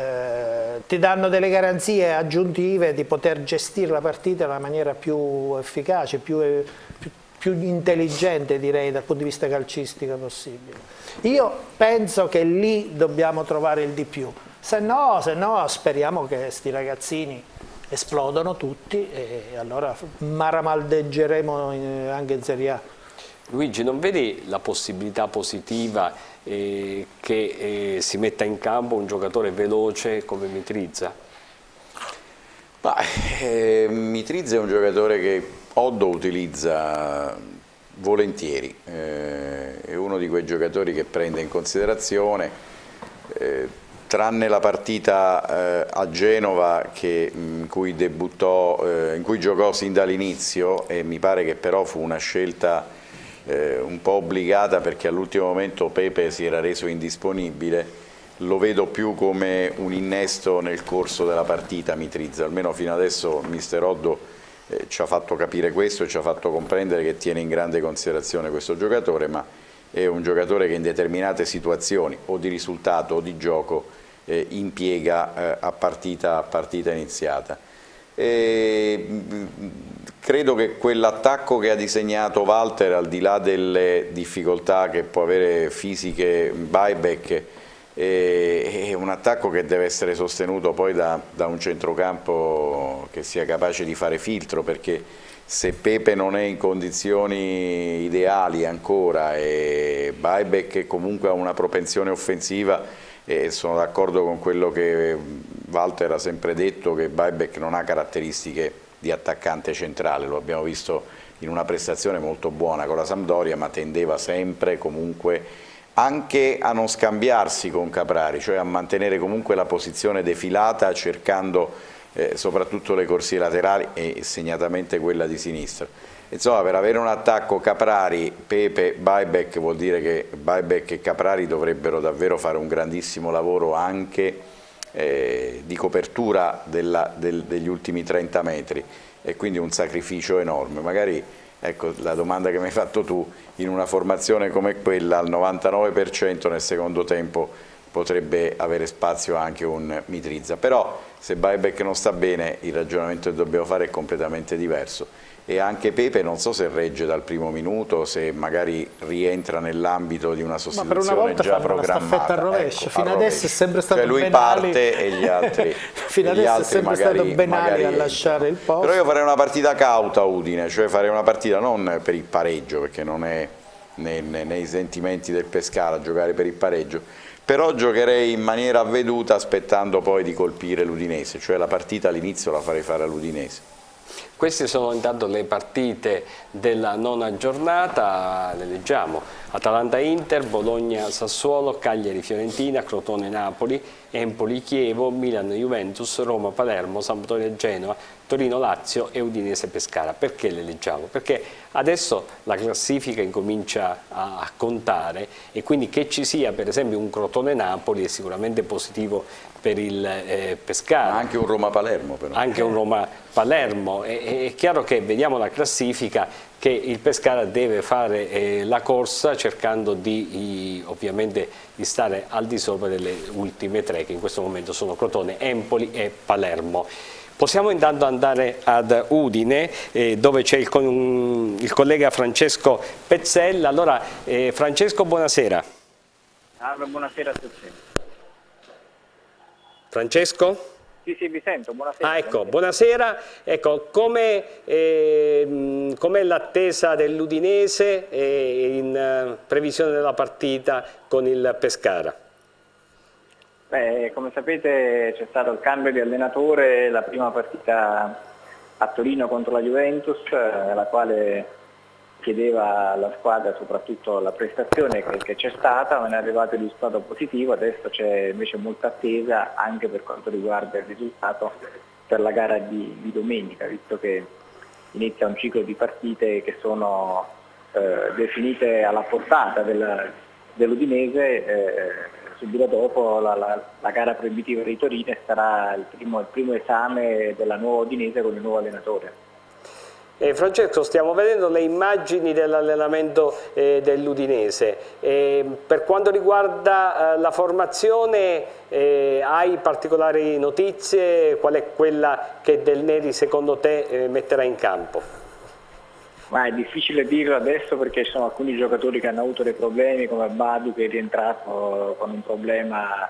eh, ti danno delle garanzie aggiuntive di poter gestire la partita in una maniera più efficace, più, eh, più- più intelligente direi dal punto di vista calcistico possibile. Io penso che lì dobbiamo trovare il di più, se no, se no speriamo che sti ragazzini esplodano tutti e allora maramaldeggeremo in- anche in Serie A. Luigi, non vedi la possibilità positiva eh, che eh, si metta in campo un giocatore veloce come Mitrizza? Ma, eh, Mitrizza è un giocatore che Oddo utilizza volentieri, eh, è uno di quei giocatori che prende in considerazione, eh, tranne la partita eh, a Genova che, in, cui debuttò, in cui giocò sin dall'inizio e mi pare che però fu una scelta eh, un po' obbligata perché all'ultimo momento Pepe si era reso indisponibile. lo vedo più come un innesto nel corso della partita Mitrizza, almeno fino adesso mister Oddo eh, ci ha fatto capire questo e ci ha fatto comprendere che tiene in grande considerazione questo giocatore, ma è un giocatore che in determinate situazioni o di risultato o di gioco eh, impiega eh, a, partita, a, partita, iniziata. E, mh, credo che quell'attacco che ha disegnato Walter, al di là delle difficoltà che può avere fisiche buyback, è un attacco che deve essere sostenuto poi da, da, un centrocampo che sia capace di fare filtro perché se Pepe non è in condizioni ideali ancora e Buyback comunque ha una propensione offensiva e sono d'accordo con quello che Walter ha sempre detto che Buyback non ha caratteristiche di attaccante centrale, lo abbiamo visto in una prestazione molto buona con la Sampdoria ma tendeva sempre comunque anche a non scambiarsi con Caprari, cioè a mantenere comunque la posizione defilata cercando eh, soprattutto le corsie laterali e segnatamente quella di sinistra. Insomma per avere un attacco Caprari, Pepe, Buyback vuol dire che Buyback e Caprari dovrebbero davvero fare un grandissimo lavoro anche eh, di copertura della, del, degli ultimi 30 metri. E quindi un sacrificio enorme. Magari ecco, la domanda che mi hai fatto tu, in una formazione come quella al 99% nel secondo tempo potrebbe avere spazio anche un Mitrizza, però se Buyback non sta bene il ragionamento che dobbiamo fare è completamente diverso e anche Pepe non so se regge dal primo minuto, se magari rientra nell'ambito di una sostituzione già programmata. Una rovescio, ecco, fino adesso è sempre stato cioè lui Benali. parte e gli altri fino adesso altri è sempre magari, stato Benali a lasciare il posto. Però io farei una partita cauta Udine, cioè farei una partita non per il pareggio, perché non è nei, nei sentimenti del Pescara giocare per il pareggio, però giocherei in maniera avveduta aspettando poi di colpire l'Udinese, cioè la partita all'inizio la farei fare all'Udinese. Queste sono intanto le partite della nona giornata, le leggiamo. Atalanta-Inter, Bologna-Sassuolo, Cagliari-Fiorentina, Crotone-Napoli, Empoli-Chievo, Milan-Juventus, Roma-Palermo, Sampdoria-Genoa, Torino-Lazio e Udinese-Pescara. Perché le leggiamo? Perché adesso la classifica incomincia a, contare e quindi che ci sia per esempio un Crotone-Napoli è sicuramente positivo per il eh, Pescara. Anche un Roma-Palermo però. Anche un Roma-Palermo. È, è, chiaro che vediamo la classifica che il Pescara deve fare eh, la corsa cercando di, i, ovviamente, di stare al di sopra delle ultime tre che in questo momento sono Crotone, Empoli e Palermo. Possiamo intanto andare ad Udine eh, dove c'è il, il, collega Francesco Pezzella. Allora eh, Francesco buonasera. Salve, buonasera a tutti. Francesco? Sì, sì, vi sento, buonasera. Ah, ecco, buonasera. Ecco, come eh, è l'attesa dell'Udinese eh, in uh, previsione della partita con il Pescara? Beh, come sapete c'è stato il cambio di allenatore, la prima partita a Torino contro la Juventus, eh, la quale chiedeva alla squadra soprattutto la prestazione che, c'è stata, non è arrivato il risultato positivo, adesso c'è invece molta attesa anche per quanto riguarda il risultato per la gara di, di domenica, visto che inizia un ciclo di partite che sono eh, definite alla portata del, dell'Udinese, eh, subito dopo la, la, la, gara proibitiva di Torino sarà il primo, il primo esame della nuova Udinese con il nuovo allenatore. Eh, Francesco, stiamo vedendo le immagini dell'allenamento eh, dell'Udinese. Eh, per quanto riguarda eh, la formazione, eh, hai particolari notizie? Qual è quella che Del Neri secondo te eh, metterà in campo? Ma è difficile dirlo adesso perché ci sono alcuni giocatori che hanno avuto dei problemi come Badu che è rientrato con un problema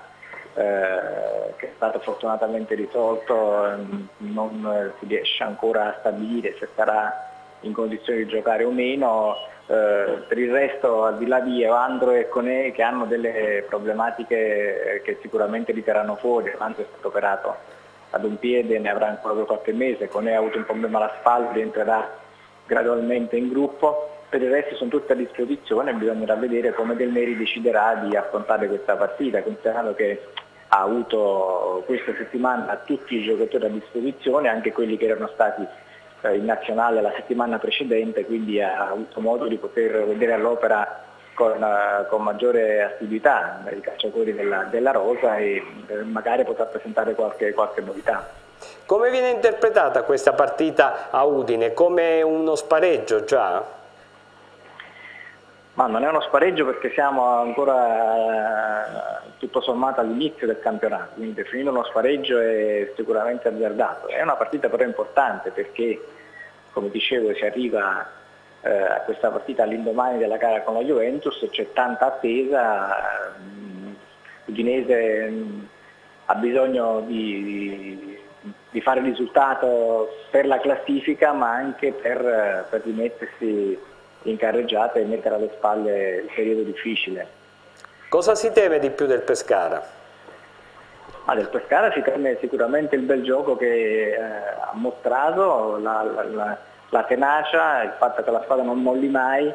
eh, che è stato fortunatamente risolto, ehm, non si riesce ancora a stabilire se sarà in condizioni di giocare o meno. Eh, per il resto, al di là di Evandro e Conè che hanno delle problematiche che sicuramente li terranno fuori, Evandro è stato operato ad un piede, ne avrà ancora qualche mese, Conè ha avuto un problema alla spalla, entrerà gradualmente in gruppo. Per il resto sono tutti a disposizione, bisognerà vedere come Del Neri deciderà di affrontare questa partita, considerando che ha avuto questa settimana tutti i giocatori a disposizione, anche quelli che erano stati eh, in nazionale la settimana precedente, quindi ha avuto modo di poter vedere all'opera con, uh, con, maggiore assiduità i calciatori della, della Rosa e eh, magari potrà presentare qualche, qualche novità. Come viene interpretata questa partita a Udine? Come uno spareggio già? Ma non è uno spareggio perché siamo ancora eh, tutto sommato all'inizio del campionato, quindi definire uno spareggio è sicuramente azzardato. È una partita però importante perché, come dicevo, si arriva eh, a questa partita all'indomani della gara con la Juventus, c'è tanta attesa, l'Udinese mm, ha bisogno di, di, fare risultato per la classifica ma anche per, per rimettersi in carreggiata e mettere alle spalle il periodo difficile. Cosa si teme di più del Pescara? Ma del Pescara si teme sicuramente il bel gioco che eh, ha mostrato, la, la, la la tenacia, il fatto che la squadra non molli mai,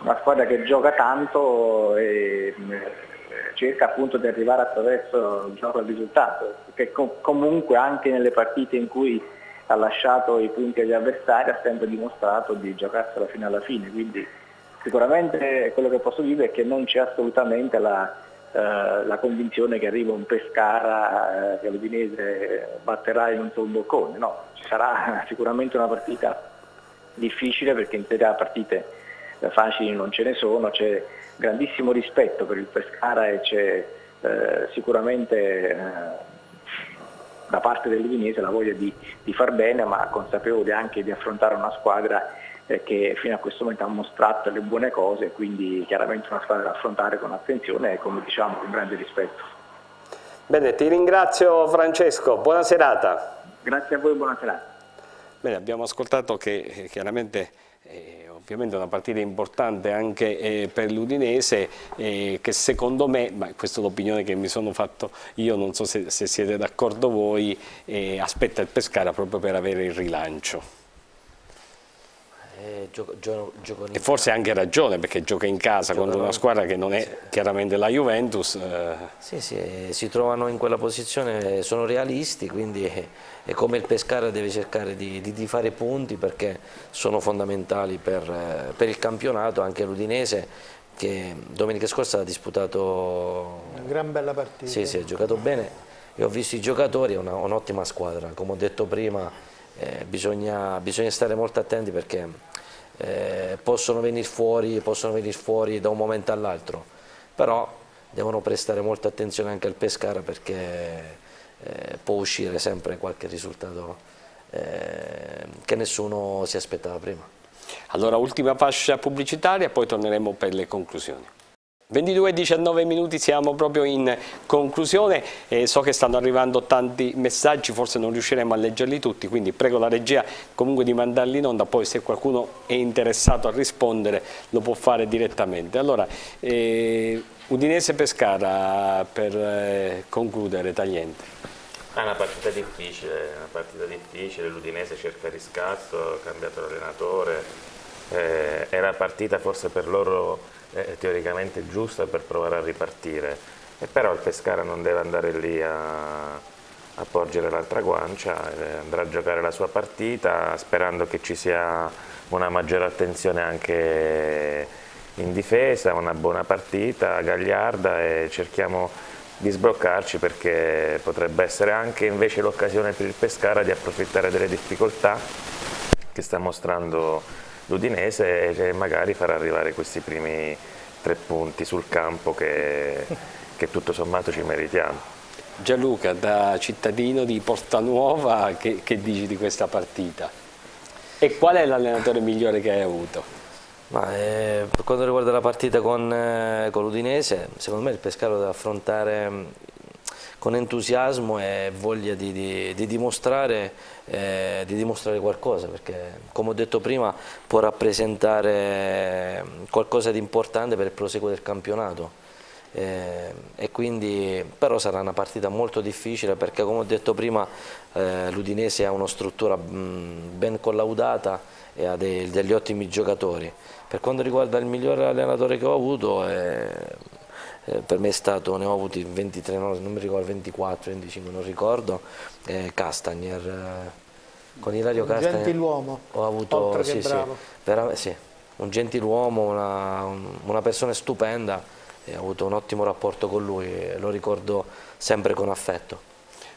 una squadra che gioca tanto e eh, cerca appunto di arrivare attraverso il gioco al risultato, che comunque anche nelle partite in cui ha lasciato i punti agli avversari ha sempre dimostrato di giocarsela fino alla fine, quindi sicuramente quello che posso dire è che non c'è assolutamente la, eh, la convinzione che arriva un Pescara eh, che l'Udinese batterà in un solo boccone, no, ci sarà sicuramente una partita difficile perché in Serie A partite facili non ce ne sono, c'è grandissimo rispetto per il Pescara e c'è eh, sicuramente eh, da parte dell'Udinese la voglia di, di, far bene ma consapevole anche di affrontare una squadra eh, che fino a questo momento ha mostrato le buone cose, quindi chiaramente una squadra da affrontare con attenzione e come diciamo con grande rispetto. Bene, ti ringrazio Francesco, buona serata. Grazie a voi, buona serata. Bene, abbiamo ascoltato che eh, chiaramente eh, ovviamente una partita importante anche eh, per l'Udinese eh, che secondo me, ma questa è l'opinione che mi sono fatto io, non so se, se siete d'accordo voi, eh, aspetta il Pescara proprio per avere il rilancio. Eh, gioco, gioco e forse ha anche ragione perché gioca in casa Giocano, contro una squadra che non è sì. chiaramente la Juventus. Eh. Sì, sì, si trovano in quella posizione, sono realisti, quindi è come il Pescara deve cercare di, di, di fare punti perché sono fondamentali per, per il campionato, anche l'Udinese che domenica scorsa ha disputato una gran bella partita. Sì, sì, ha giocato bene e ho visto i giocatori, è un'ottima squadra, come ho detto prima eh, bisogna, bisogna, stare molto attenti perché eh, possono, venire fuori, possono venire fuori da un momento all'altro, però devono prestare molta attenzione anche al Pescara perché eh, può uscire sempre qualche risultato eh, che nessuno si aspettava prima. Allora ultima fascia pubblicitaria, poi torneremo per le conclusioni. 22 19 minuti siamo proprio in conclusione e so che stanno arrivando tanti messaggi forse non riusciremo a leggerli tutti quindi prego la regia comunque di mandarli in onda poi se qualcuno è interessato a rispondere lo può fare direttamente. Allora eh, Udinese Pescara per eh, concludere Tagliente è una partita difficile, una partita difficile, l'Udinese cerca riscatto, ha cambiato l'allenatore, eh, era partita forse per loro eh, teoricamente giusta per provare a ripartire, e però il Pescara non deve andare lì a, a porgere l'altra guancia, eh, andrà a giocare la sua partita sperando che ci sia una maggiore attenzione anche in difesa, una buona partita, gagliarda e cerchiamo di sbloccarci perché potrebbe essere anche invece l'occasione per il Pescara di approfittare delle difficoltà che sta mostrando l'Udinese e magari far arrivare questi primi tre punti sul campo che, che tutto sommato ci meritiamo. Gianluca, da cittadino di Portanuova, che, che dici di questa partita? E qual è l'allenatore migliore che hai avuto? Ma, eh, per quanto riguarda la partita con, eh, con l'Udinese, secondo me il Pescaro deve affrontare con entusiasmo e voglia di, di, di, dimostrare, eh, di, dimostrare, qualcosa perché come ho detto prima può rappresentare qualcosa di importante per il proseguo del campionato. Eh, e quindi però sarà una partita molto difficile perché come ho detto prima eh, l'Udinese ha una struttura mh, ben collaudata e ha dei, degli ottimi giocatori. Per quanto riguarda il migliore allenatore che ho avuto eh, per me è stato, ne ho avuti 23, non, non mi ricordo, 24, 25, non ricordo, eh, Castagner, eh, con Ilario Un Castagner. Gentiluomo, ho avuto, oltre sì. Sì, sì, un gentiluomo, una, una persona stupenda e ho avuto un ottimo rapporto con lui e lo ricordo sempre con affetto.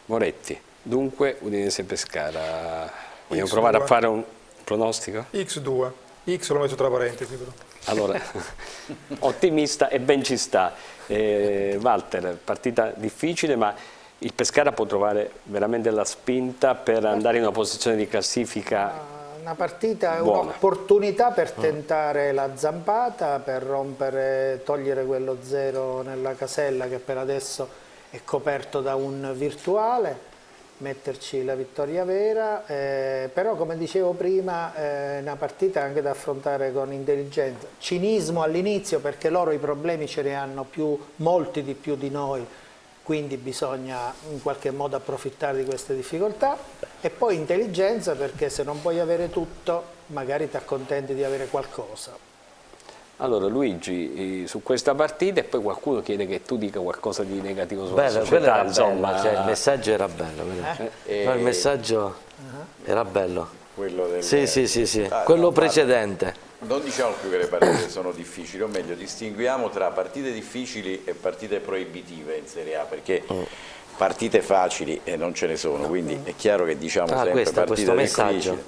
Moretti, dunque Udinese Pescara, vogliamo X2. provare a fare un pronostico? X2, X l'ho messo tra parentesi però. Allora, ottimista e ben ci sta. Eh, Walter, partita difficile ma il Pescara può trovare veramente la spinta per andare in una posizione di classifica Una partita, un'opportunità per tentare la zampata, per rompere, togliere quello zero nella casella che per adesso è coperto da un virtuale, metterci la vittoria vera, eh, però come dicevo prima è una partita anche da affrontare con intelligenza. Cinismo all'inizio perché loro i problemi ce ne hanno più, molti di più di noi, quindi bisogna in qualche modo approfittare di queste difficoltà e poi intelligenza perché se non puoi avere tutto magari ti accontenti di avere qualcosa. Allora Luigi, eh, su questa partita e poi qualcuno chiede che tu dica qualcosa di negativo sulla Bello, quello società, era insomma. bello, cioè, il messaggio era bello. quello. Eh? No, il messaggio era bello. Quello del- Sì, sì, sì, sì. Ah, quello no, guarda, precedente. Non diciamo più che le partite sono difficili, o meglio, distinguiamo tra partite difficili e partite proibitive in Serie A, perché Mm. partite facili eh, non ce ne sono, quindi è chiaro che diciamo Ah, sempre questo- partite questo difficili.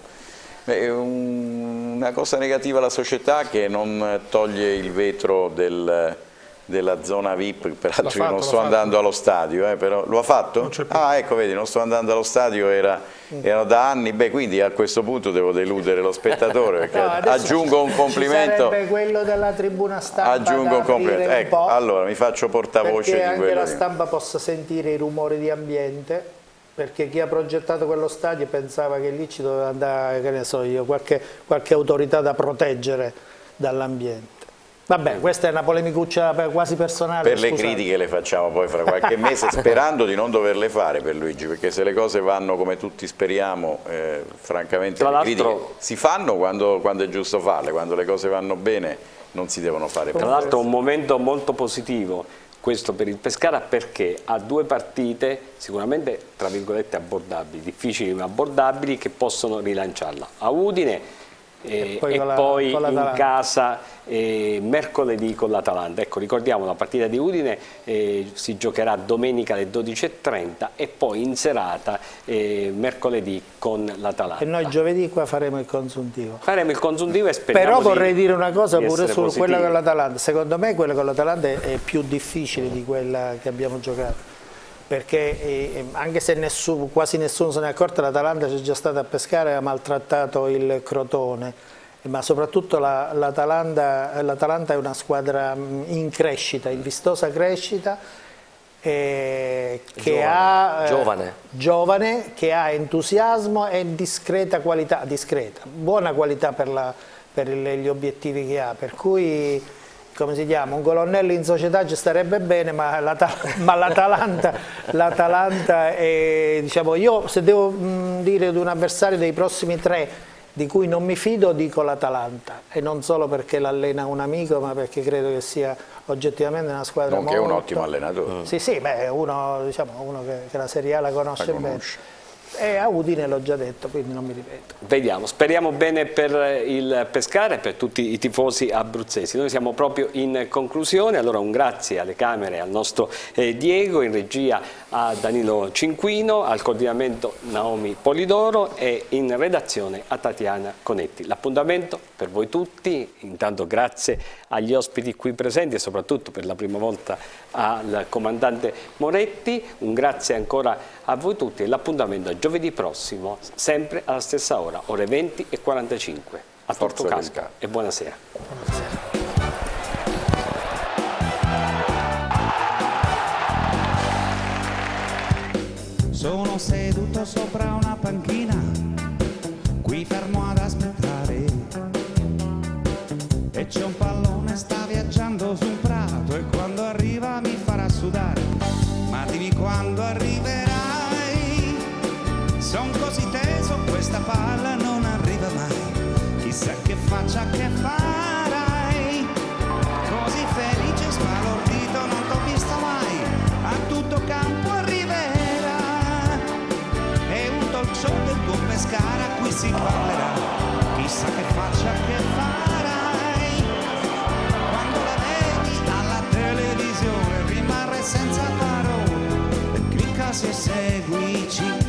Beh, una cosa negativa alla società che non toglie il vetro del- della zona VIP, peraltro L'ha io non fatto, sto andando allo stadio, eh, però lo ha fatto? Ah ecco vedi, non sto andando allo stadio, era, erano da anni, beh quindi a questo punto devo deludere lo spettatore, perché No, aggiungo un complimento. sarebbe quello della tribuna stampa Aggiungo un complimento. Ecco, allora mi faccio portavoce perché di anche quello. la che- stampa possa sentire i rumori di ambiente perché chi ha progettato quello stadio pensava che lì ci doveva andare, che ne so io, qualche, qualche autorità da proteggere dall'ambiente. Vabbè, questa è una polemicuccia quasi personale. Per le scusate. critiche le facciamo poi fra qualche mese, sperando di non doverle fare per Luigi, perché se le cose vanno come tutti speriamo, eh, francamente Tra le l'altro- critiche si fanno quando, quando è giusto farle, quando le cose vanno bene non si devono fare per Tra l'altro un momento molto positivo questo per il Pescara perché ha due partite sicuramente tra virgolette abbordabili, difficili ma abbordabili che possono rilanciarla. A Udine eh, E poi e con la- poi in casa eh, mercoledì con l'Atalanta. Ecco, ricordiamo la partita di Udine eh, si giocherà domenica alle 12.30 e poi in serata eh, mercoledì con l'Atalanta. E noi giovedì qua faremo il consuntivo. Faremo il consuntivo e speriamo Però di- vorrei dire una cosa di pure su quella con l'Atalanta. Secondo me quella con l'Atalanta è più difficile di quella che abbiamo giocato. Perché eh, anche se nessuno- quasi nessuno se ne è accorto, l'Atalanta c'è già stata a pescare e ha maltrattato il Crotone. Ma soprattutto la- l'Atalanta l'Atalanta è una squadra mh, in crescita, in vistosa crescita, eh, che Giovane, ha, eh, giovane. giovane, che ha entusiasmo e discreta qualità, discreta, buona qualità per, la- per gli obiettivi che ha, per cui come si chiama, un colonnello in società ci starebbe bene, ma l'Ata- ma l'Atalanta, l'Atalanta è, diciamo, io se devo mh, dire di un avversario dei prossimi tre di cui non mi fido dico l'Atalanta e non solo perché l'allena un amico ma perché credo che sia oggettivamente una squadra un molto- ottimo allenatore. sì, sì, beh, uno, diciamo, uno che, che la Serie A la conosce, La bene. E a Udine l'ho già detto, quindi non mi ripeto. Vediamo, speriamo bene per il Pescara e per tutti i tifosi abruzzesi. Noi siamo proprio in conclusione, allora un grazie alle Camere, al nostro eh, Diego, in regia a Danilo Cinquino, al coordinamento Naomi Polidoro e in redazione a Tatiana Conetti. L'appuntamento per voi tutti, intanto grazie agli ospiti qui presenti e soprattutto per la prima volta al comandante Moretti, un grazie ancora a voi tutti e l'appuntamento è giovedì prossimo, sempre alla stessa ora, ore 20 e 45. A tutto campo e buonasera. Sono seduto sopra una panchina, qui fermo ad aspettare. E c'è un pallone, sta viaggiando su un prato e quando arriva mi farà sudare. Ma dimmi quando arriverai, son così teso, questa palla non arriva mai. Chissà che faccia che farai, si parlerà, chissà che faccia che farai. Quando la vedi alla televisione rimarrai senza parole, clicca se seguici.